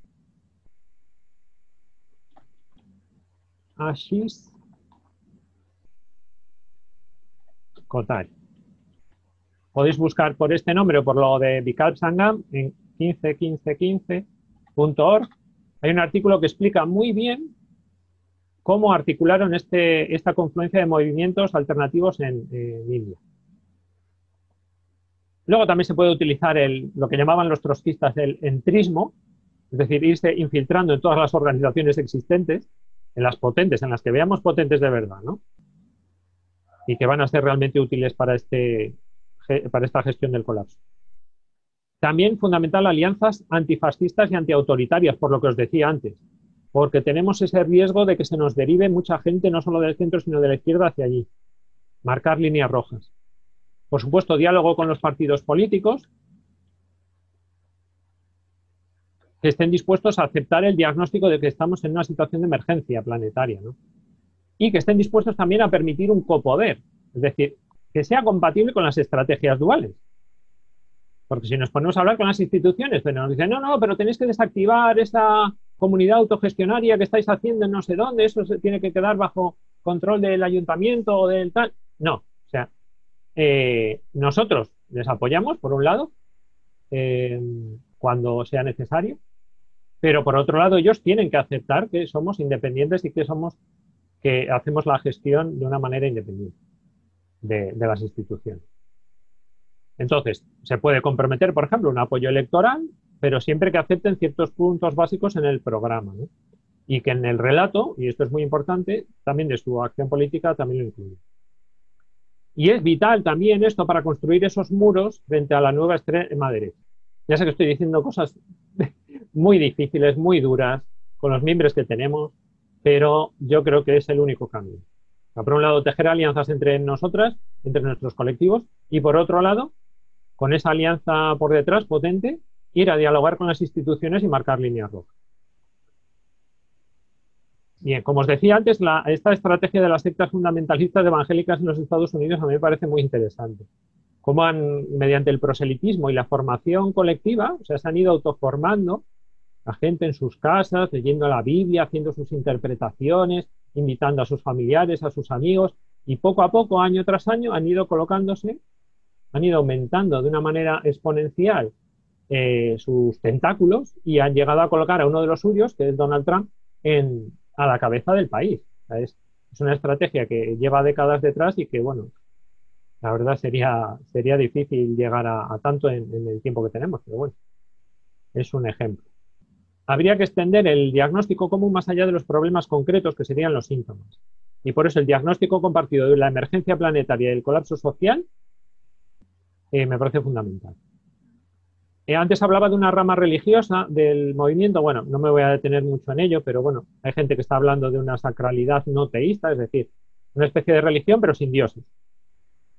Ashish Podéis buscar por este nombre o por lo de Vikalp Sangam en 151515.org. Hay un artículo que explica muy bien cómo articularon este, esta confluencia de movimientos alternativos en, India. Luego también se puede utilizar el, lo que llamaban los trotskistas el entrismo, es decir, irse infiltrando en todas las organizaciones existentes, en las potentes, en las que veamos potentes de verdad, ¿no? Y que van a ser realmente útiles para, este, para esta gestión del colapso. También fundamental alianzas antifascistas y antiautoritarias, por lo que os decía antes, porque tenemos ese riesgo de que se nos derive mucha gente, no solo del centro, sino de la izquierda hacia allí. Marcar líneas rojas. Por supuesto, diálogo con los partidos políticos que estén dispuestos a aceptar el diagnóstico de que estamos en una situación de emergencia planetaria. ¿no? Y que estén dispuestos también a permitir un copoder, es decir, que sea compatible con las estrategias duales. Porque si nos ponemos a hablar con las instituciones, pero nos dicen, no, no, pero tenéis que desactivar esa comunidad autogestionaria que estáis haciendo en no sé dónde, eso se tiene que quedar bajo control del ayuntamiento o del tal. No, o sea, eh, nosotros les apoyamos, por un lado, eh, cuando sea necesario, pero por otro lado ellos tienen que aceptar que somos independientes y que somos que hacemos la gestión de una manera independiente de, las instituciones. Entonces, se puede comprometer, por ejemplo, un apoyo electoral, pero siempre que acepten ciertos puntos básicos en el programa. Y que en el relato, y esto es muy importante, también de su acción política también lo incluye. Y es vital también esto para construir esos muros frente a la nueva extrema derecha. Ya sé que estoy diciendo cosas (laughs) muy difíciles, muy duras, con los miembros que tenemos, pero yo creo que es el único camino. Por un lado, tejer alianzas entre nosotras, entre nuestros colectivos, y por otro lado, con esa alianza por detrás potente, ir a dialogar con las instituciones y marcar líneas rojas. Bien, como os decía antes, esta estrategia de las sectas fundamentalistas evangélicas en los Estados Unidos a mí me parece muy interesante. Cómo han, mediante el proselitismo y la formación colectiva, o sea, se han ido autoformando la gente en sus casas, leyendo la Biblia, haciendo sus interpretaciones, invitando a sus familiares, a sus amigos, y poco a poco, año tras año, han ido colocándose, han ido aumentando de una manera exponencial eh, sus tentáculos y han llegado a colocar a uno de los suyos, que es Donald Trump, en, a la cabeza del país. es, una estrategia que lleva décadas detrás y que, bueno, la verdad sería, sería difícil llegar a, tanto en el tiempo que tenemos, pero bueno, es un ejemplo habría que extender el diagnóstico común más allá de los problemas concretos que serían los síntomas. Y por eso el diagnóstico compartido de la emergencia planetaria y el colapso social eh, me parece fundamental. Eh, antes hablaba de una rama religiosa del movimiento, bueno, no me voy a detener mucho en ello, pero bueno, hay gente que está hablando de una sacralidad no teísta, es decir, una especie de religión pero sin dioses,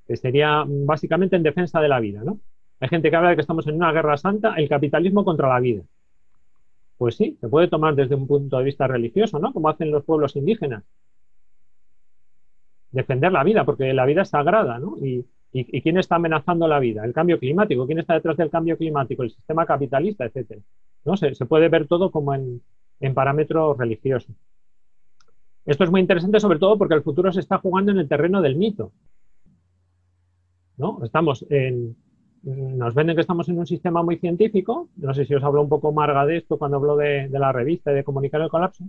que sería básicamente en defensa de la vida, ¿no? Hay gente que habla de que estamos en una guerra santa, el capitalismo contra la vida Pues sí, se puede tomar desde un punto de vista religioso, ¿no? Como hacen los pueblos indígenas. Defender la vida, porque la vida es sagrada, ¿no? Y, quién está amenazando la vida? El cambio climático. ¿Quién está detrás del cambio climático? El sistema capitalista, etcétera. ¿No? Se, puede ver todo como en, en parámetros religiosos. Esto es muy interesante sobre todo porque el futuro se está jugando en el terreno del mito. ¿no? Estamos en, nos venden que estamos en un sistema muy científico, no sé si os habló un poco Marga de esto cuando habló de, la revista y de comunicar el colapso,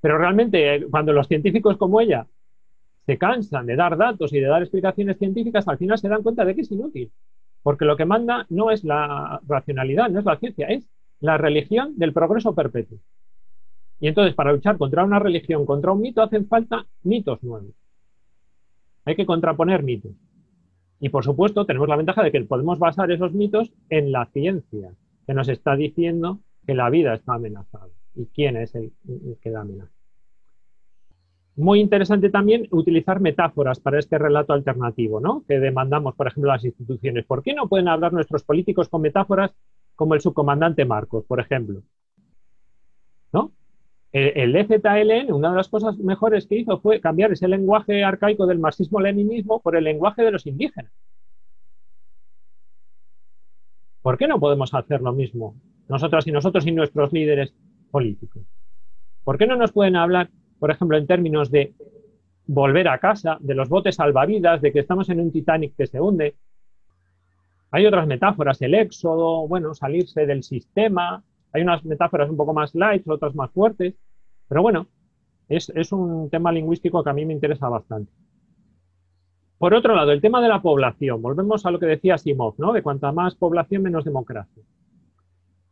pero realmente eh, cuando los científicos como ella se cansan de dar datos y de dar explicaciones científicas, al final se dan cuenta de que es inútil, porque lo que manda no es la racionalidad, no es la ciencia, es la religión del progreso perpetuo. Y entonces, para luchar contra una religión, contra un mito, hacen falta mitos nuevos. Hay que contraponer mitos. Y por supuesto, tenemos la ventaja de que podemos basar esos mitos en la ciencia, que nos está diciendo que la vida está amenazada y quién es el, que la amenaza. Muy interesante también utilizar metáforas para este relato alternativo, ¿no? Que demandamos, por ejemplo, las instituciones. ¿Por qué no pueden hablar nuestros políticos con metáforas como el subcomandante Marcos, por ejemplo? ¿No? El, EZLN, una de las cosas mejores que hizo fue cambiar ese lenguaje arcaico del marxismo-leninismo por el lenguaje de los indígenas. ¿Por qué no podemos hacer lo mismo nosotras y nosotros y nuestros líderes políticos? ¿Por qué no nos pueden hablar, por ejemplo, en términos de volver a casa, de los botes salvavidas, de que estamos en un Titanic que se hunde? Hay otras metáforas, el éxodo, bueno, salirse del sistema, hay unas metáforas un poco más light, otras más fuertes, pero bueno, es, un tema lingüístico que a mí me interesa bastante. Por otro lado, el tema de la población. Volvemos a lo que decía Simov, ¿no? De cuanta más población, menos democracia.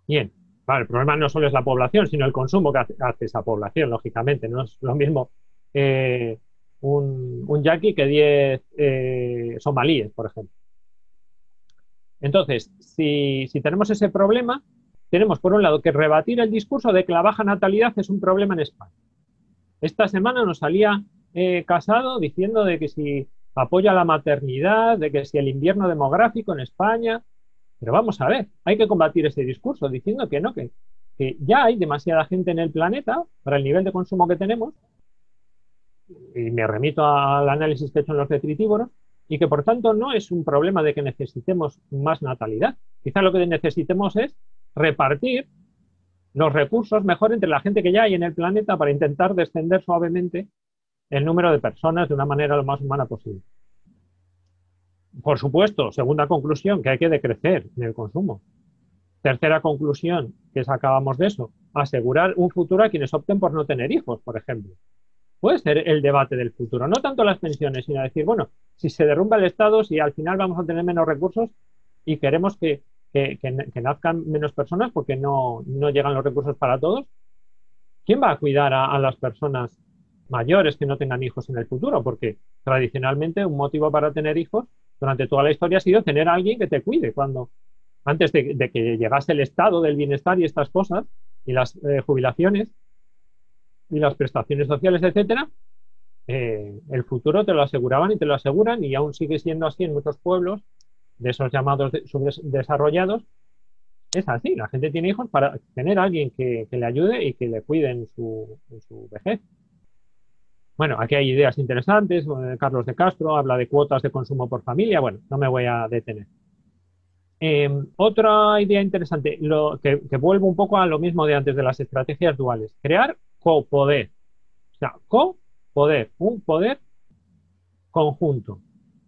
Bien, el problema no solo es la población, sino el consumo que hace, esa población, lógicamente. No es lo mismo eh, un, un yaqui que 10 eh, somalíes, por ejemplo. Entonces, si tenemos ese problema, tenemos por un lado que rebatir el discurso de que la baja natalidad es un problema en España. Esta semana nos salía eh, Casado diciendo de que si apoya la maternidad, de que si el invierno demográfico en España, pero vamos a ver, hay que combatir ese discurso diciendo que no, que, ya hay demasiada gente en el planeta para el nivel de consumo que tenemos, y me remito al análisis que he hecho en los detritívoros, y que por tanto no es un problema de que necesitemos más natalidad. Quizá lo que necesitemos es repartir los recursos mejor entre la gente que ya hay en el planeta para intentar descender suavemente el número de personas de una manera lo más humana posible. Por supuesto, segunda conclusión, que hay que decrecer en el consumo. Tercera conclusión, que sacábamos de eso, asegurar un futuro a quienes opten por no tener hijos, por ejemplo. Puede ser el debate del futuro, no tanto las pensiones, sino decir, bueno, si se derrumba el Estado, si al final vamos a tener menos recursos y queremos que que, nazcan menos personas porque no, llegan los recursos para todos. ¿Quién va a cuidar a, las personas mayores que no tengan hijos en el futuro? Porque tradicionalmente un motivo para tener hijos durante toda la historia ha sido tener a alguien que te cuide cuando antes de, que llegase el estado del bienestar y estas cosas y las eh, jubilaciones y las prestaciones sociales, etcétera, eh, el futuro te lo aseguraban y te lo aseguran y aún sigue siendo así en muchos pueblos de esos llamados desarrollados, es así. La gente tiene hijos para tener a alguien que, le ayude y que le cuide en su, vejez. Bueno, aquí hay ideas interesantes. Carlos de Castro habla de cuotas de consumo por familia. Bueno, no me voy a detener. Em, otra idea interesante, lo, que, vuelvo un poco a lo mismo de antes de las estrategias duales. Crear copoder. O sea, copoder, un poder conjunto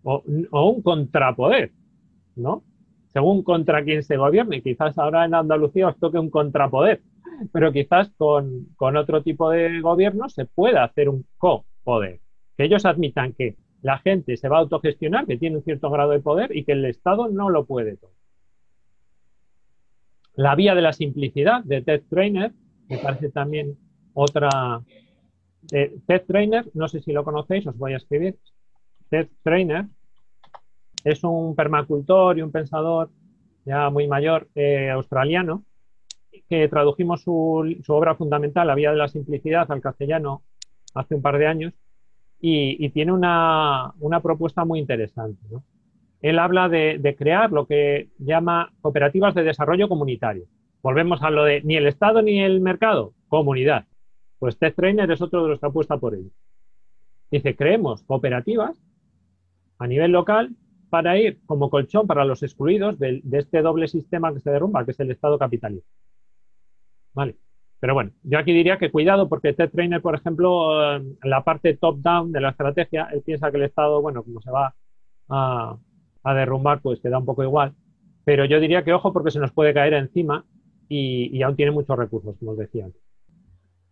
o un contrapoder. ¿No? Según contra quién se gobierne. Quizás ahora en Andalucía os toque un contrapoder, pero quizás con, otro tipo de gobierno se pueda hacer un copoder. Que ellos admitan que la gente se va a autogestionar, que tiene un cierto grado de poder y que el Estado no lo puede todo. La vía de la simplicidad de Ted Trainer, me parece también otra. Eh, Ted Trainer, no sé si lo conocéis, os voy a escribir. Ted Trainer es un permacultor y un pensador ya muy mayor eh, australiano que tradujimos su, obra fundamental, La Vía de la Simplicidad, al castellano hace un par de años y, tiene una, propuesta muy interesante. Él habla de, crear lo que llama cooperativas de desarrollo comunitario. Volvemos a lo de ni el Estado ni el mercado, comunidad. Pues Tech Trainer es otro de los que apuesta por ello. Dice, creemos cooperativas a nivel local para ir como colchón para los excluidos de, este doble sistema que se derrumba, que es el Estado capitalista. Vale. Pero bueno, yo aquí diría que cuidado porque Ted Trainer, por ejemplo, en la parte top-down de la estrategia, él piensa que el Estado, bueno, como se va a, derrumbar, pues queda un poco igual. Pero yo diría que ojo porque se nos puede caer encima y, aún tiene muchos recursos, como os decía.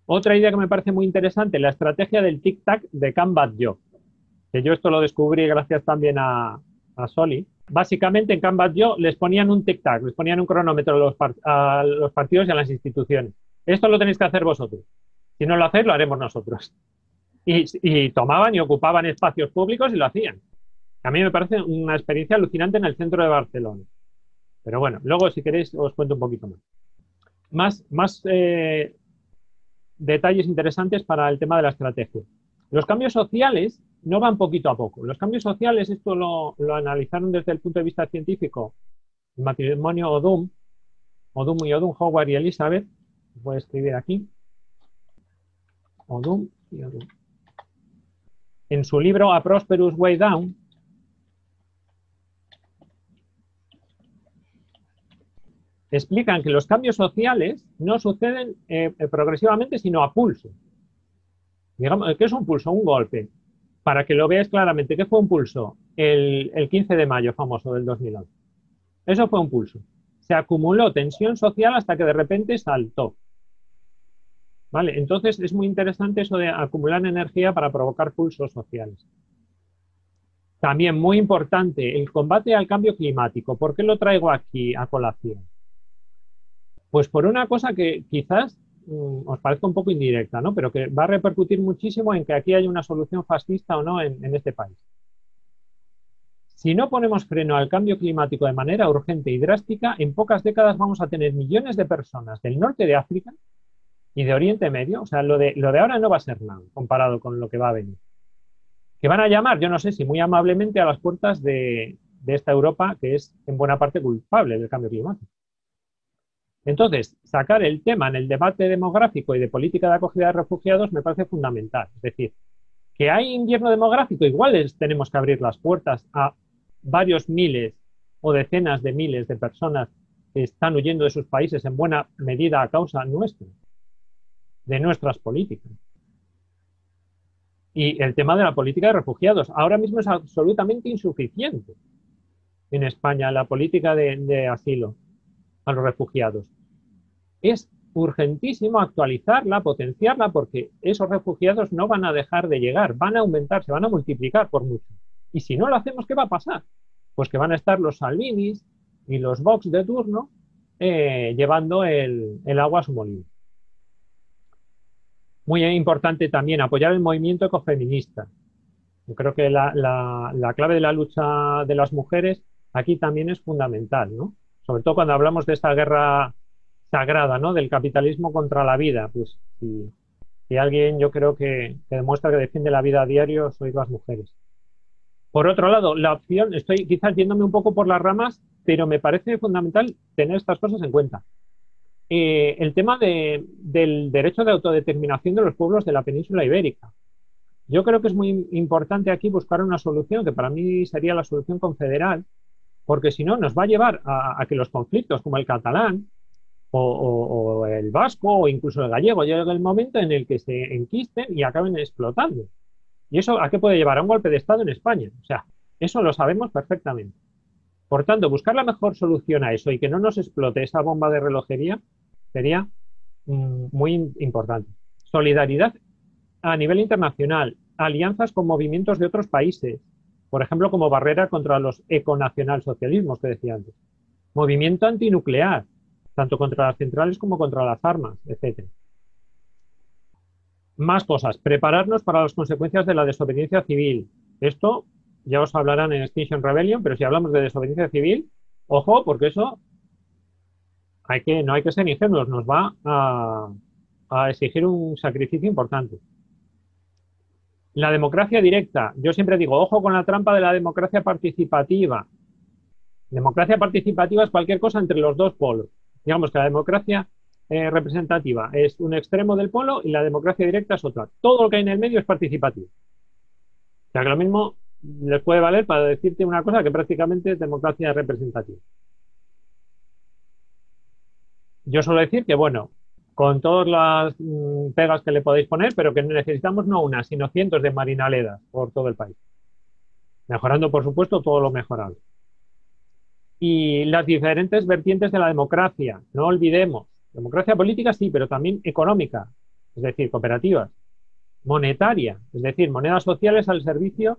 Otra idea que me parece muy interesante, la estrategia del tic-tac de Canvat Yo, que yo esto lo descubrí gracias también a, Soli. Básicamente en Canvat Yo les ponían un tic-tac, les ponían un cronómetro a los, a los partidos y a las instituciones. Esto lo tenéis que hacer vosotros. Si no lo hacéis, lo haremos nosotros. Y, tomaban y ocupaban espacios públicos y lo hacían. A mí me parece una experiencia alucinante en el centro de Barcelona. Pero bueno, luego si queréis os cuento un poquito más. Más, más eh, detalles interesantes para el tema de la estrategia. Los cambios sociales no van poquito a poco. Los cambios sociales, esto lo, analizaron desde el punto de vista científico, el matrimonio Odum, Odum y Odum, Howard y Elizabeth, voy a escribir aquí, Odum y Odum. En su libro A Prosperous Way Down, explican que los cambios sociales no suceden eh, eh, progresivamente, sino a pulso. Digamos, ¿Qué es un pulso? Un golpe. Para que lo veáis claramente, ¿qué fue un pulso? El, 15 de mayo famoso del 2011. Eso fue un pulso. Se acumuló tensión social hasta que de repente saltó. ¿Vale? Entonces es muy interesante eso de acumular energía para provocar pulsos sociales. También muy importante el combate al cambio climático. ¿Por qué lo traigo aquí a colación? Pues por una cosa que quizás os parezca un poco indirecta, ¿no? Pero que va a repercutir muchísimo en que aquí hay una solución fascista o no en, en este país. Si no ponemos freno al cambio climático de manera urgente y drástica, en pocas décadas vamos a tener millones de personas del norte de África y de Oriente Medio. O sea, lo de, lo de ahora no va a ser nada comparado con lo que va a venir. Que van a llamar, yo no sé si muy amablemente, a las puertas de, de esta Europa que es en buena parte culpable del cambio climático. Entonces, sacar el tema en el debate demográfico y de política de acogida de refugiados me parece fundamental. Es decir, que hay invierno demográfico, igual tenemos que abrir las puertas a varios miles o decenas de miles de personas que están huyendo de sus países en buena medida a causa nuestra, de nuestras políticas. Y el tema de la política de refugiados ahora mismo es absolutamente insuficiente en España, la política de asilo a los refugiados es urgentísimo actualizarla, potenciarla, porque esos refugiados no van a dejar de llegar, van a aumentar, se van a multiplicar por mucho. Y si no lo hacemos, ¿qué va a pasar? Pues que van a estar los Salvinis y los Vox de turno eh, llevando el, agua a su molino. Muy importante también apoyar el movimiento ecofeminista. Yo creo que la, la clave de la lucha de las mujeres aquí también es fundamental, ¿no? Sobre todo cuando hablamos de esta guerra sagrada, ¿no? Del capitalismo contra la vida. Pues si, alguien yo creo que, demuestra que defiende la vida a diario, sois las mujeres. Por otro lado, la opción, estoy quizás yéndome un poco por las ramas, pero me parece fundamental tener estas cosas en cuenta. Eh, el tema del derecho de autodeterminación de los pueblos de la península ibérica. Yo creo que es muy importante aquí buscar una solución, que para mí sería la solución confederal, porque si no nos va a llevar a que los conflictos como el catalán, o, el vasco o incluso el gallego. Llega el momento en el que se enquisten y acaben explotando. ¿Y eso a qué puede llevar? A un golpe de Estado en España. O sea, eso lo sabemos perfectamente. Por tanto, buscar la mejor solución a eso y que no nos explote esa bomba de relojería sería mm, muy importante. Solidaridad a nivel internacional, alianzas con movimientos de otros países, por ejemplo, como barrera contra los econacionalsocialismos que decía antes. Movimiento antinuclear, tanto contra las centrales como contra las armas, etc. Más cosas. Prepararnos para las consecuencias de la desobediencia civil. Esto ya os hablarán en Extinction Rebellion, pero si hablamos de desobediencia civil, ojo, porque eso hay que, no hay que ser ingenuos, nos va a, a exigir un sacrificio importante. La democracia directa. Yo siempre digo, ojo con la trampa de la democracia participativa. Democracia participativa es cualquier cosa entre los dos polos Digamos que la democracia eh, representativa es un extremo del polo y la democracia directa es otra. Todo lo que hay en el medio es participativo. O sea que lo mismo les puede valer para decirte una cosa que prácticamente es democracia representativa. Yo suelo decir que, bueno, con todas las mm, pegas que le podéis poner, pero que necesitamos no una, sino cientos de marinaledas por todo el país. Mejorando, por supuesto, todo lo mejorable. Y las diferentes vertientes de la democracia, no olvidemos, democracia política sí, pero también económica, es decir, cooperativas, monetaria, es decir, monedas sociales al servicio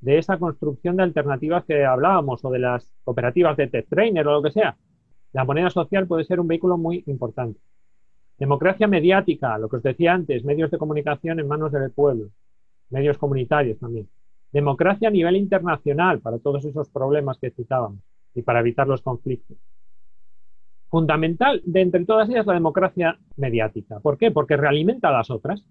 de esa construcción de alternativas que hablábamos o de las cooperativas de test trainer o lo que sea. La moneda social puede ser un vehículo muy importante. Democracia mediática, lo que os decía antes, medios de comunicación en manos del pueblo, medios comunitarios también. Democracia a nivel internacional para todos esos problemas que citábamos y para evitar los conflictos. Fundamental de entre todas ellas la democracia mediática. ¿Por qué? Porque realimenta a las otras.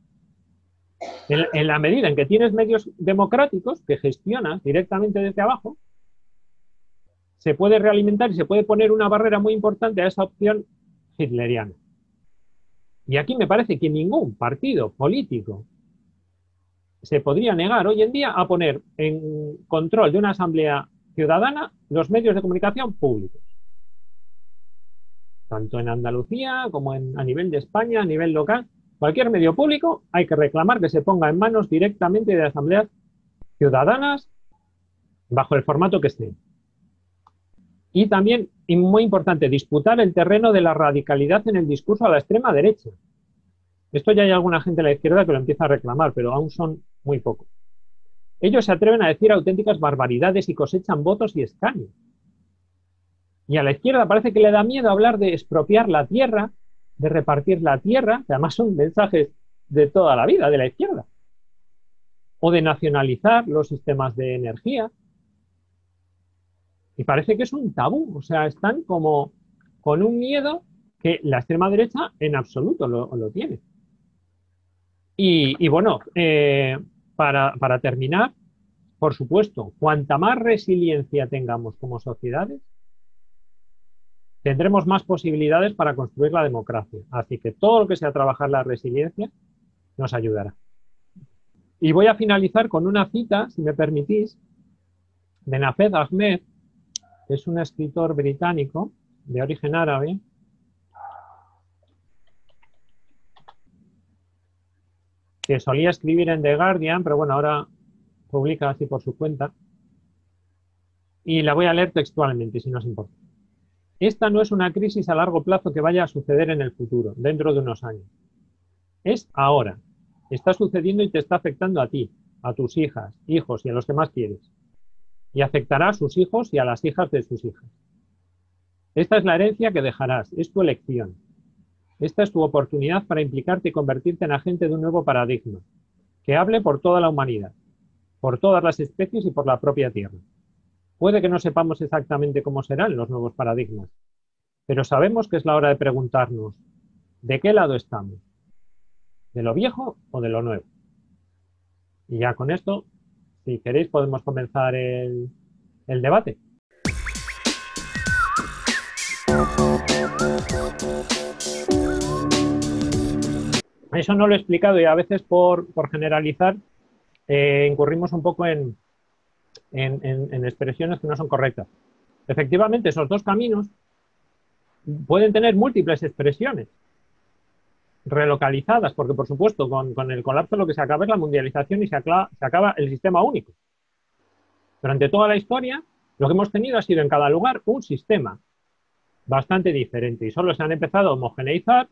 En, la medida en que tienes medios democráticos que gestionas directamente desde abajo, se puede realimentar y se puede poner una barrera muy importante a esa opción hitleriana. Y aquí me parece que ningún partido político se podría negar hoy en día a poner en control de una asamblea ciudadana los medios de comunicación públicos. Tanto en Andalucía como a nivel de España, a nivel local. Cualquier medio público hay que reclamar que se ponga en manos directamente de asambleas ciudadanas bajo el formato que esté. Y también, y muy importante, disputar el terreno de la radicalidad en el discurso a la extrema derecha. Esto ya hay alguna gente de la izquierda que lo empieza a reclamar, pero aún son muy pocos. Ellos se atreven a decir auténticas barbaridades y cosechan votos y escaños. Y a la izquierda parece que le da miedo hablar de expropiar la tierra, de repartir la tierra, que además son mensajes de toda la vida de la izquierda, o de nacionalizar los sistemas de energía. Y parece que es un tabú, o sea, están como con un miedo que la extrema derecha en absoluto lo, tiene. Y, bueno, eh, para, terminar, por supuesto, cuanta más resiliencia tengamos como sociedades, tendremos más posibilidades para construir la democracia. Así que todo lo que sea trabajar la resiliencia nos ayudará. Y voy a finalizar con una cita, si me permitís, de Nafed Ahmed, que es un escritor británico de origen árabe, que solía escribir en The Guardian, pero bueno, ahora publica así por su cuenta. Y la voy a leer textualmente, si no os importa. Esta no es una crisis a largo plazo que vaya a suceder en el futuro, dentro de unos años. Es ahora. Está sucediendo y te está afectando a ti, a tus hijas, hijos y a los que más quieres. Y afectará a sus hijos y a las hijas de sus hijas. Esta es la herencia que dejarás, es tu elección. Esta es tu oportunidad para implicarte y convertirte en agente de un nuevo paradigma, que hable por toda la humanidad, por todas las especies y por la propia Tierra. Puede que no sepamos exactamente cómo serán los nuevos paradigmas, pero sabemos que es la hora de preguntarnos, ¿de qué lado estamos? ¿De lo viejo o de lo nuevo? Y ya con esto, si queréis, podemos comenzar el, debate. Eso no lo he explicado y a veces por, generalizar eh, incurrimos un poco en, en, expresiones que no son correctas. Efectivamente, esos dos caminos pueden tener múltiples expresiones relocalizadas, porque por supuesto con, el colapso lo que se acaba es la mundialización y se acaba, el sistema único. Durante toda la historia, lo que hemos tenido ha sido en cada lugar un sistema bastante diferente y solo se han empezado a homogeneizar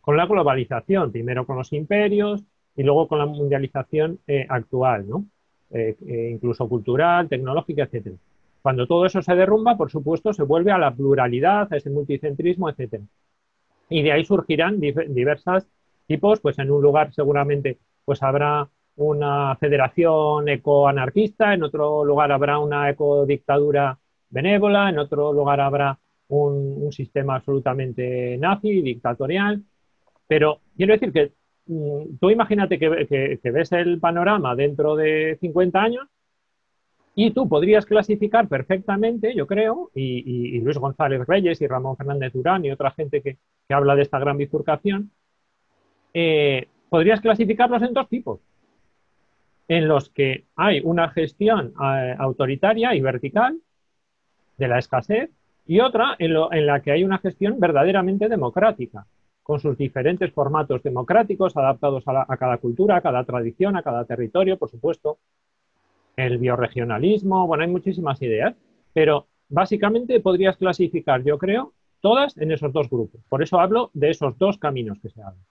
con la globalización, primero con los imperios y luego con la mundialización eh, actual, ¿no? Eh, eh, incluso cultural, tecnológica, etcétera. Cuando todo eso se derrumba, por supuesto, se vuelve a la pluralidad, a ese multicentrismo, etcétera. Y de ahí surgirán diversos tipos, pues en un lugar seguramente pues habrá una federación ecoanarquista, en otro lugar habrá una ecodictadura benévola, en otro lugar habrá un, sistema absolutamente nazi, dictatorial. Pero quiero decir que Mm, tú imagínate que, ves el panorama dentro de 50 años Y tú podrías clasificar perfectamente, yo creo, y, Luis González Reyes y Ramón Fernández Durán y otra gente que, habla de esta gran bifurcación, eh, podrías clasificarlos en dos tipos, en los que hay una gestión eh, autoritaria y vertical de la escasez y otra en, la que hay una gestión verdaderamente democrática, con sus diferentes formatos democráticos adaptados a, a cada cultura, a cada tradición, a cada territorio, por supuesto, el bioregionalismo, bueno, hay muchísimas ideas, pero básicamente podrías clasificar, yo creo, todas en esos dos grupos. Por eso hablo de esos dos caminos que se hablan.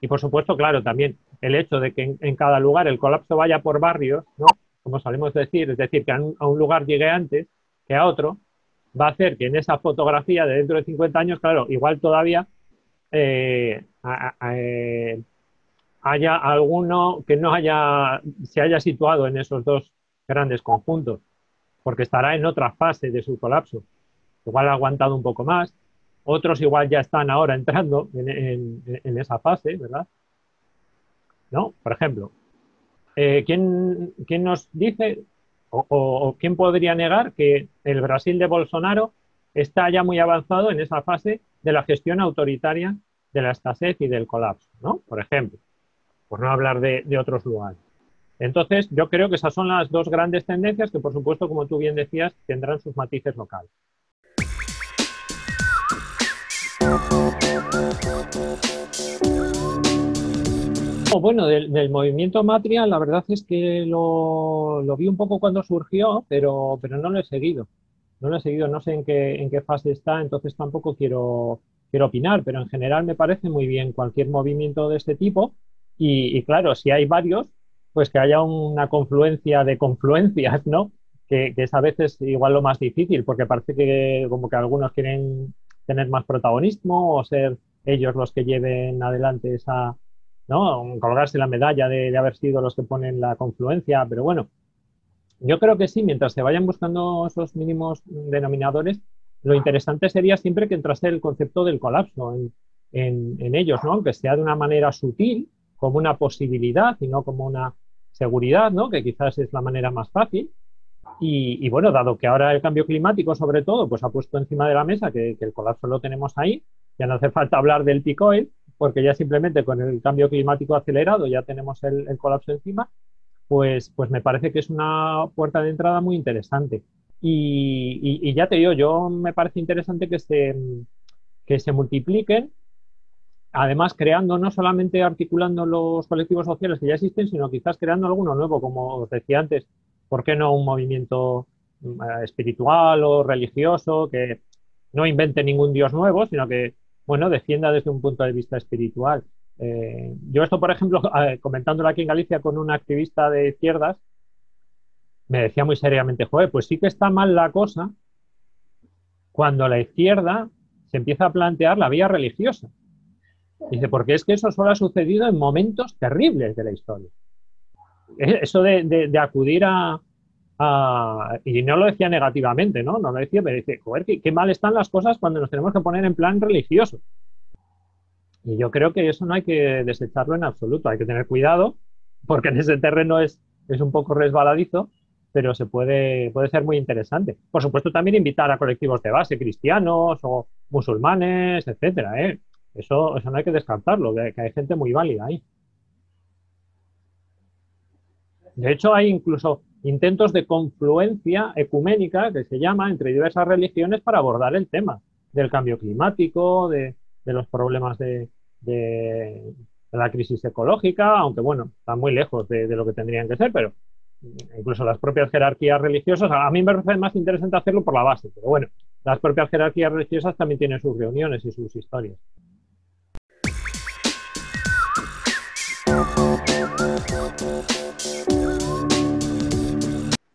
Y por supuesto, claro, también el hecho de que en, cada lugar el colapso vaya por barrios, ¿no? Como solemos decir, es decir, que a un, lugar llegue antes que a otro, va a hacer que en esa fotografía de dentro de 50 años, claro, igual todavía eh, eh, haya alguno que no haya, se haya situado en esos dos grandes conjuntos, porque estará en otra fase de su colapso. Igual ha aguantado un poco más, otros igual ya están ahora entrando en, esa fase, ¿verdad? ¿No? Por ejemplo, eh, ¿quién, nos dice o, quién podría negar que el Brasil de Bolsonaro está ya muy avanzado en esa fase de la gestión autoritaria de la escasez y del colapso, ¿no? Por ejemplo, por no hablar de, otros lugares. Entonces, yo creo que esas son las dos grandes tendencias que, por supuesto, como tú bien decías, tendrán sus matices locales. Bueno, del, movimiento Matria, la verdad es que lo, vi un poco cuando surgió, pero, pero no lo he seguido. No lo he seguido, no sé en qué, en qué fase está, entonces tampoco quiero, quiero opinar, pero en general me parece muy bien cualquier movimiento de este tipo. Y, claro, si hay varios, pues que haya una confluencia de confluencias, ¿no? Que, que, es a veces igual lo más difícil, porque parece que como que algunos quieren tener más protagonismo o ser ellos los que lleven adelante esa, ¿no? Colgarse la medalla de, haber sido los que ponen la confluencia, pero bueno, yo creo que sí, mientras se vayan buscando esos mínimos denominadores, lo interesante sería siempre que entrase el concepto del colapso en, ellos, ¿no? Aunque sea de una manera sutil, como una posibilidad y no como una seguridad, ¿no? Que quizás es la manera más fácil. Y, bueno, dado que ahora el cambio climático, sobre todo, pues ha puesto encima de la mesa que, el colapso lo tenemos ahí, ya no hace falta hablar del picoil, porque ya simplemente con el cambio climático acelerado ya tenemos el, colapso encima, pues, pues me parece que es una puerta de entrada muy interesante. Y, ya te digo, yo me parece interesante que se, que se multipliquen, además creando, no solamente articulando los colectivos sociales que ya existen, sino quizás creando alguno nuevo, como os decía antes, ¿por qué no un movimiento mm, espiritual o religioso que no invente ningún dios nuevo, sino que, bueno, defienda desde un punto de vista espiritual? Eh, yo esto, por ejemplo, (laughs) comentándolo aquí en Galicia con un activista de izquierdas, me decía muy seriamente, joder, pues sí que está mal la cosa cuando la izquierda se empieza a plantear la vía religiosa. Dice, porque es que eso solo ha sucedido en momentos terribles de la historia eso de, acudir a, Y no lo decía negativamente, ¿no? No lo decía, pero dice, joder, qué, mal están las cosas cuando nos tenemos que poner en plan religioso. Y yo creo que eso no hay que desecharlo en absoluto, hay que tener cuidado, porque en ese terreno es, es un poco resbaladizo, pero se puede, puede ser muy interesante. Por supuesto, también invitar a colectivos de base, cristianos o musulmanes, etcétera. ¿eh? Eso, eso no hay que descartarlo, que hay gente muy válida ahí. De hecho, hay incluso intentos de confluencia ecuménica, que se llama, entre diversas religiones para abordar el tema del cambio climático, de, los problemas de, la crisis ecológica, aunque bueno, están muy lejos de, lo que tendrían que ser, pero incluso las propias jerarquías religiosas, a mí me parece más interesante hacerlo por la base, pero bueno, las propias jerarquías religiosas también tienen sus reuniones y sus historias.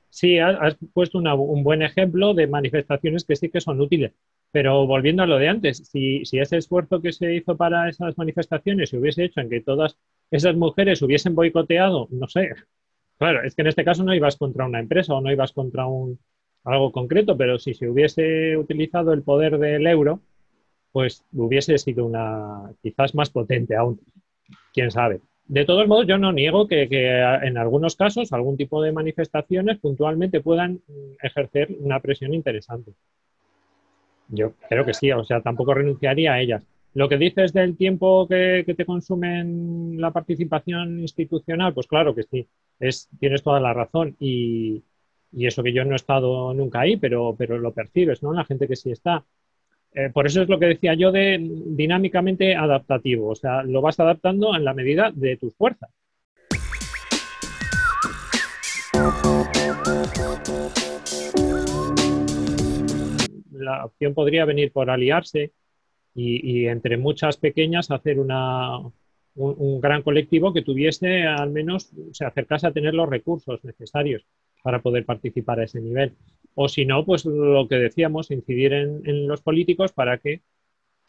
Sí, has puesto un buen ejemplo de manifestaciones que sí que son útiles. Pero volviendo a lo de antes, si, ese esfuerzo que se hizo para esas manifestaciones se hubiese hecho en que todas esas mujeres hubiesen boicoteado, no sé, claro, es que en este caso no ibas contra una empresa o no ibas contra algo concreto, pero si se hubiese utilizado el poder del euro, pues hubiese sido una quizás más potente aún, quién sabe. De todos modos, yo no niego que, en algunos casos algún tipo de manifestaciones puntualmente puedan ejercer una presión interesante. Yo creo que sí, o sea, tampoco renunciaría a ellas. Lo que dices del tiempo que, te consume en la participación institucional, pues claro que sí, es, tienes toda la razón. Y, eso que yo no he estado nunca ahí, pero, pero lo percibes, ¿no? La gente que sí está. Eh, por eso es lo que decía yo de dinámicamente adaptativo, o sea, lo vas adaptando en la medida de tus fuerzas. La opción podría venir por aliarse y, entre muchas pequeñas hacer una, un, gran colectivo que tuviese al menos, se acercase a tener los recursos necesarios para poder participar a ese nivel. O si no, pues lo que decíamos, incidir en, los políticos para que,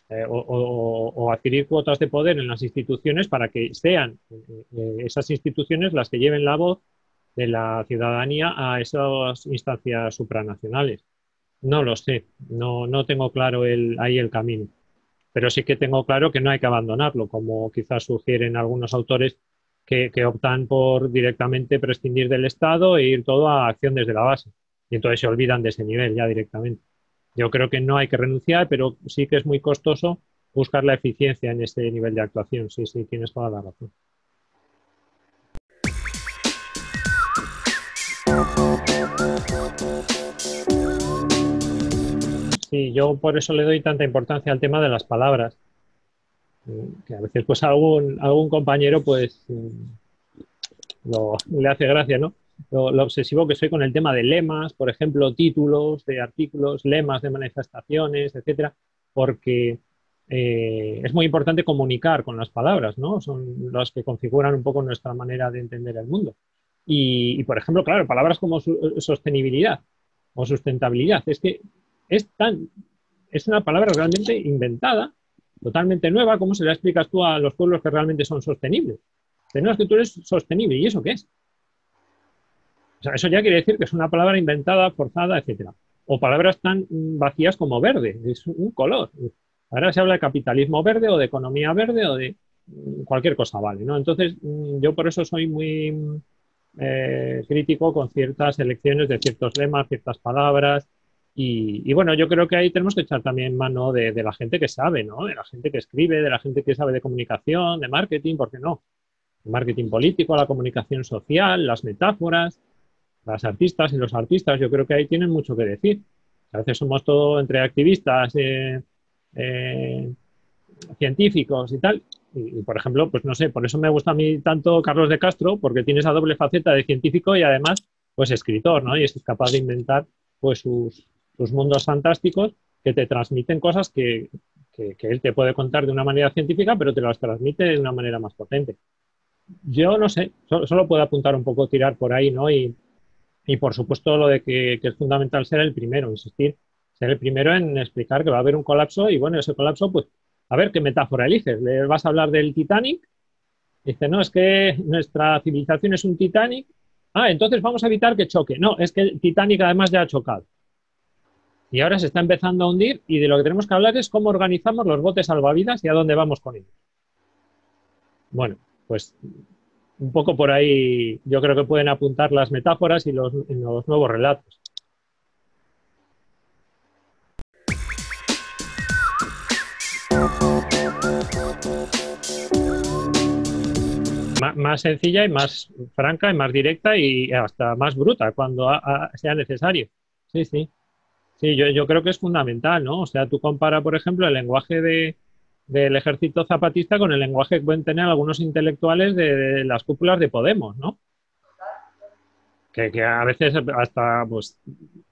eh, o, adquirir cuotas de poder en las instituciones para que sean eh, esas instituciones las que lleven la voz de la ciudadanía a esas instancias supranacionales. No lo sé, no, no tengo claro el, ahí el camino pero sí que tengo claro que no hay que abandonarlo, como quizás sugieren algunos autores que, optan por directamente prescindir del Estado e ir todo a acción desde la base. Y entonces se olvidan de ese nivel ya directamente. Yo creo que no hay que renunciar, pero sí que es muy costoso buscar la eficiencia en ese nivel de actuación. Sí, sí, tienes toda la razón. Sí, yo por eso le doy tanta importancia al tema de las palabras. Que a veces pues algún, algún compañero pues mm, le hace gracia, ¿no? Lo, obsesivo que soy con el tema de lemas, por ejemplo, títulos de artículos, lemas de manifestaciones, etcétera, porque eh, es muy importante comunicar con las palabras, ¿no? Son las que configuran un poco nuestra manera de entender el mundo. Y, y por ejemplo, claro, palabras como sostenibilidad o sustentabilidad. Es que es tan, es una palabra realmente inventada, totalmente nueva. ¿Cómo se la explicas tú a los pueblos que realmente son sostenibles? Tenemos que tú eres sostenible. ¿Y eso qué es? Eso ya quiere decir que es una palabra inventada, forzada, etcétera. O palabras tan vacías como verde, es un color. Ahora se habla de capitalismo verde o de economía verde o de cualquier cosa, ¿vale? ¿no? Entonces, mm, yo por eso soy muy eh, crítico con ciertas elecciones de ciertos lemas, ciertas palabras, y, bueno, yo creo que ahí tenemos que echar también mano de, la gente que sabe, ¿no? De la gente que escribe, de la gente que sabe de comunicación, de marketing, ¿por qué no? El marketing político, la comunicación social, las metáforas, las artistas y los artistas, yo creo que ahí tienen mucho que decir. A veces somos todo entre activistas, eh, eh, científicos y tal. Y, por ejemplo, pues no sé, por eso me gusta a mí tanto Carlos de Castro, porque tiene esa doble faceta de científico y además, pues escritor, ¿no? Y es capaz de inventar pues sus, sus mundos fantásticos que te transmiten cosas que, él te puede contar de una manera científica, pero te las transmite de una manera más potente. Yo no sé, solo, puedo apuntar un poco, tirar por ahí, ¿no? Y, por supuesto lo de que, es fundamental ser el primero, insistir, ser el primero en explicar que va a haber un colapso y bueno, ese colapso, pues, a ver qué metáfora eliges. ¿Le vas a hablar del Titanic? Dice, no, es que nuestra civilización es un Titanic. Ah, entonces vamos a evitar que choque. No, es que el Titanic además ya ha chocado y ahora se está empezando a hundir y de lo que tenemos que hablar es cómo organizamos los botes salvavidas y a dónde vamos con ellos. Bueno, pues un poco por ahí yo creo que pueden apuntar las metáforas y los, nuevos relatos. más sencilla y más franca y más directa y hasta más bruta cuando sea necesario. Sí, sí. Sí, yo, creo que es fundamental, ¿no? O sea, tú compara, por ejemplo, el lenguaje de, del ejército zapatista con el lenguaje que pueden tener algunos intelectuales de, las cúpulas de Podemos, ¿no? Que, a veces hasta pues,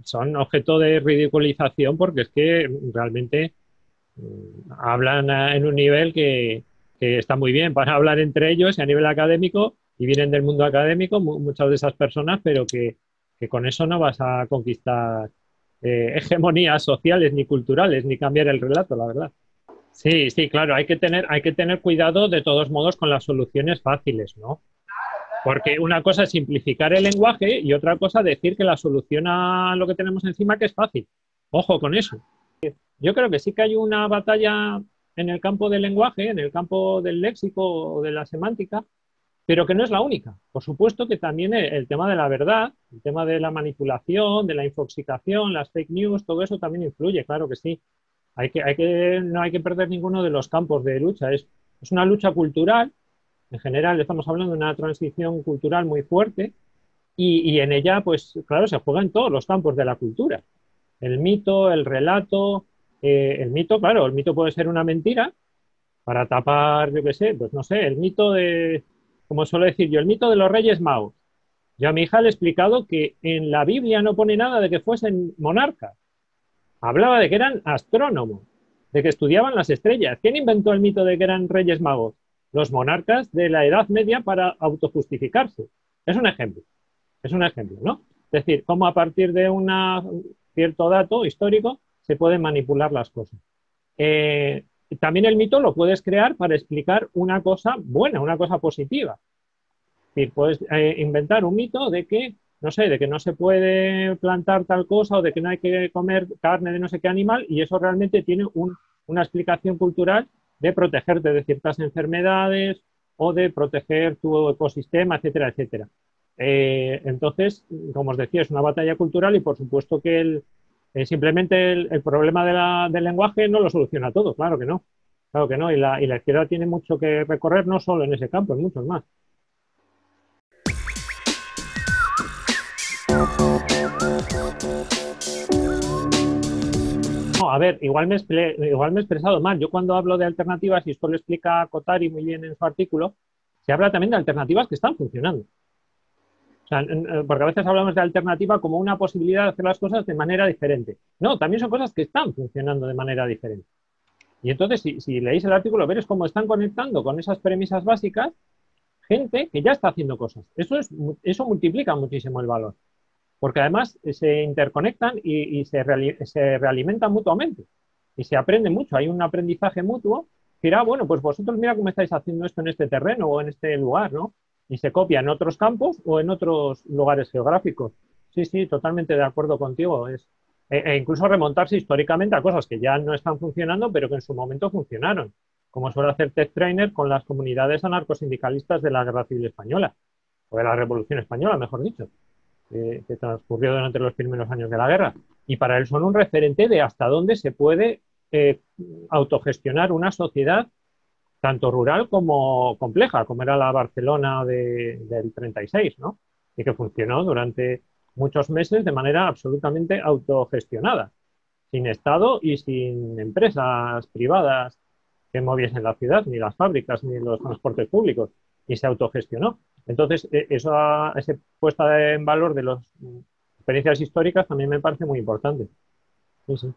son objeto de ridiculización porque es que realmente mm, hablan en un nivel que, que, está muy bien para hablar entre ellos y a nivel académico y vienen del mundo académico muchas de esas personas, pero que, que con eso no vas a conquistar eh, (laughs) hegemonías sociales ni culturales, ni cambiar el relato, la verdad. Sí, sí, claro, hay que tener, hay que tener cuidado de todos modos con las soluciones fáciles, ¿no? Porque una cosa es simplificar el lenguaje y otra cosa decir que la solución a lo que tenemos encima que es fácil. Ojo con eso. Yo creo que sí que hay una batalla en el campo del lenguaje, en el campo del léxico o de la semántica, pero que no es la única. Por supuesto que también el, tema de la verdad, el tema de la manipulación, de la infoxicación, las fake news, todo eso también influye, claro que sí. Hay que, hay que, no hay que perder ninguno de los campos de lucha. Es, es una lucha cultural, en general estamos hablando de una transición cultural muy fuerte y, y en ella, pues claro, se juega en todos los campos de la cultura. El mito, el relato, eh, el mito, claro, el mito puede ser una mentira para tapar, yo qué sé, pues no sé, el mito de, como suelo decir yo, el mito de los reyes magos. Yo a mi hija le he explicado que en la Biblia no pone nada de que fuesen monarcas. Hablaba de que eran astrónomos, de que estudiaban las estrellas. ¿Quién inventó el mito de que eran reyes magos? Los monarcas de la Edad Media para autojustificarse. Es un ejemplo. Es un ejemplo, ¿no? Es decir, cómo a partir de un cierto dato histórico se pueden manipular las cosas. Eh, también el mito lo puedes crear para explicar una cosa buena, una cosa positiva. Puedes eh, inventar un mito de que, no sé, de que no se puede plantar tal cosa o de que no hay que comer carne de no sé qué animal y eso realmente tiene una explicación cultural de protegerte de ciertas enfermedades o de proteger tu ecosistema, etcétera, etcétera. Eh, entonces, como os decía, es una batalla cultural y por supuesto que el, eh, simplemente el, problema del lenguaje no lo soluciona todo, claro que no. Claro que no, y la, izquierda tiene mucho que recorrer, no solo en ese campo, en muchos más. No, a ver, igual me, igual me he expresado mal. Yo cuando hablo de alternativas, y esto lo explica Cotari muy bien en su artículo, se habla también de alternativas que están funcionando. Eh, porque a veces hablamos de alternativa como una posibilidad de hacer las cosas de manera diferente. No, también son cosas que están funcionando de manera diferente. Y entonces, si, leéis el artículo, veréis cómo están conectando con esas premisas básicas gente que ya está haciendo cosas. Eso, es, eso multiplica muchísimo el valor. Porque además eh, se interconectan y, se, se, realimentan mutuamente. Y se aprende mucho. Hay un aprendizaje mutuo. Dirá, bueno, pues vosotros mira cómo estáis haciendo esto en este terreno o en este lugar, ¿no? Y se copia en otros campos o en otros lugares geográficos. Sí, sí, totalmente de acuerdo contigo. Es, e, e incluso remontarse históricamente a cosas que ya no están funcionando, pero que en su momento funcionaron, como suele hacer Tech Trainer con las comunidades anarcosindicalistas de la Guerra Civil Española, o de la Revolución Española, mejor dicho, que, transcurrió durante los primeros años de la guerra. Y para él son un referente de hasta dónde se puede eh, autogestionar una sociedad tanto rural como compleja, como era la Barcelona del 36, ¿no? Y que funcionó durante muchos meses de manera absolutamente autogestionada, sin Estado y sin empresas privadas que moviesen la ciudad, ni las fábricas, ni los transportes públicos, y se autogestionó. Entonces, e, eso, esa puesta en valor de las experiencias históricas también me parece muy importante. Sí, sí.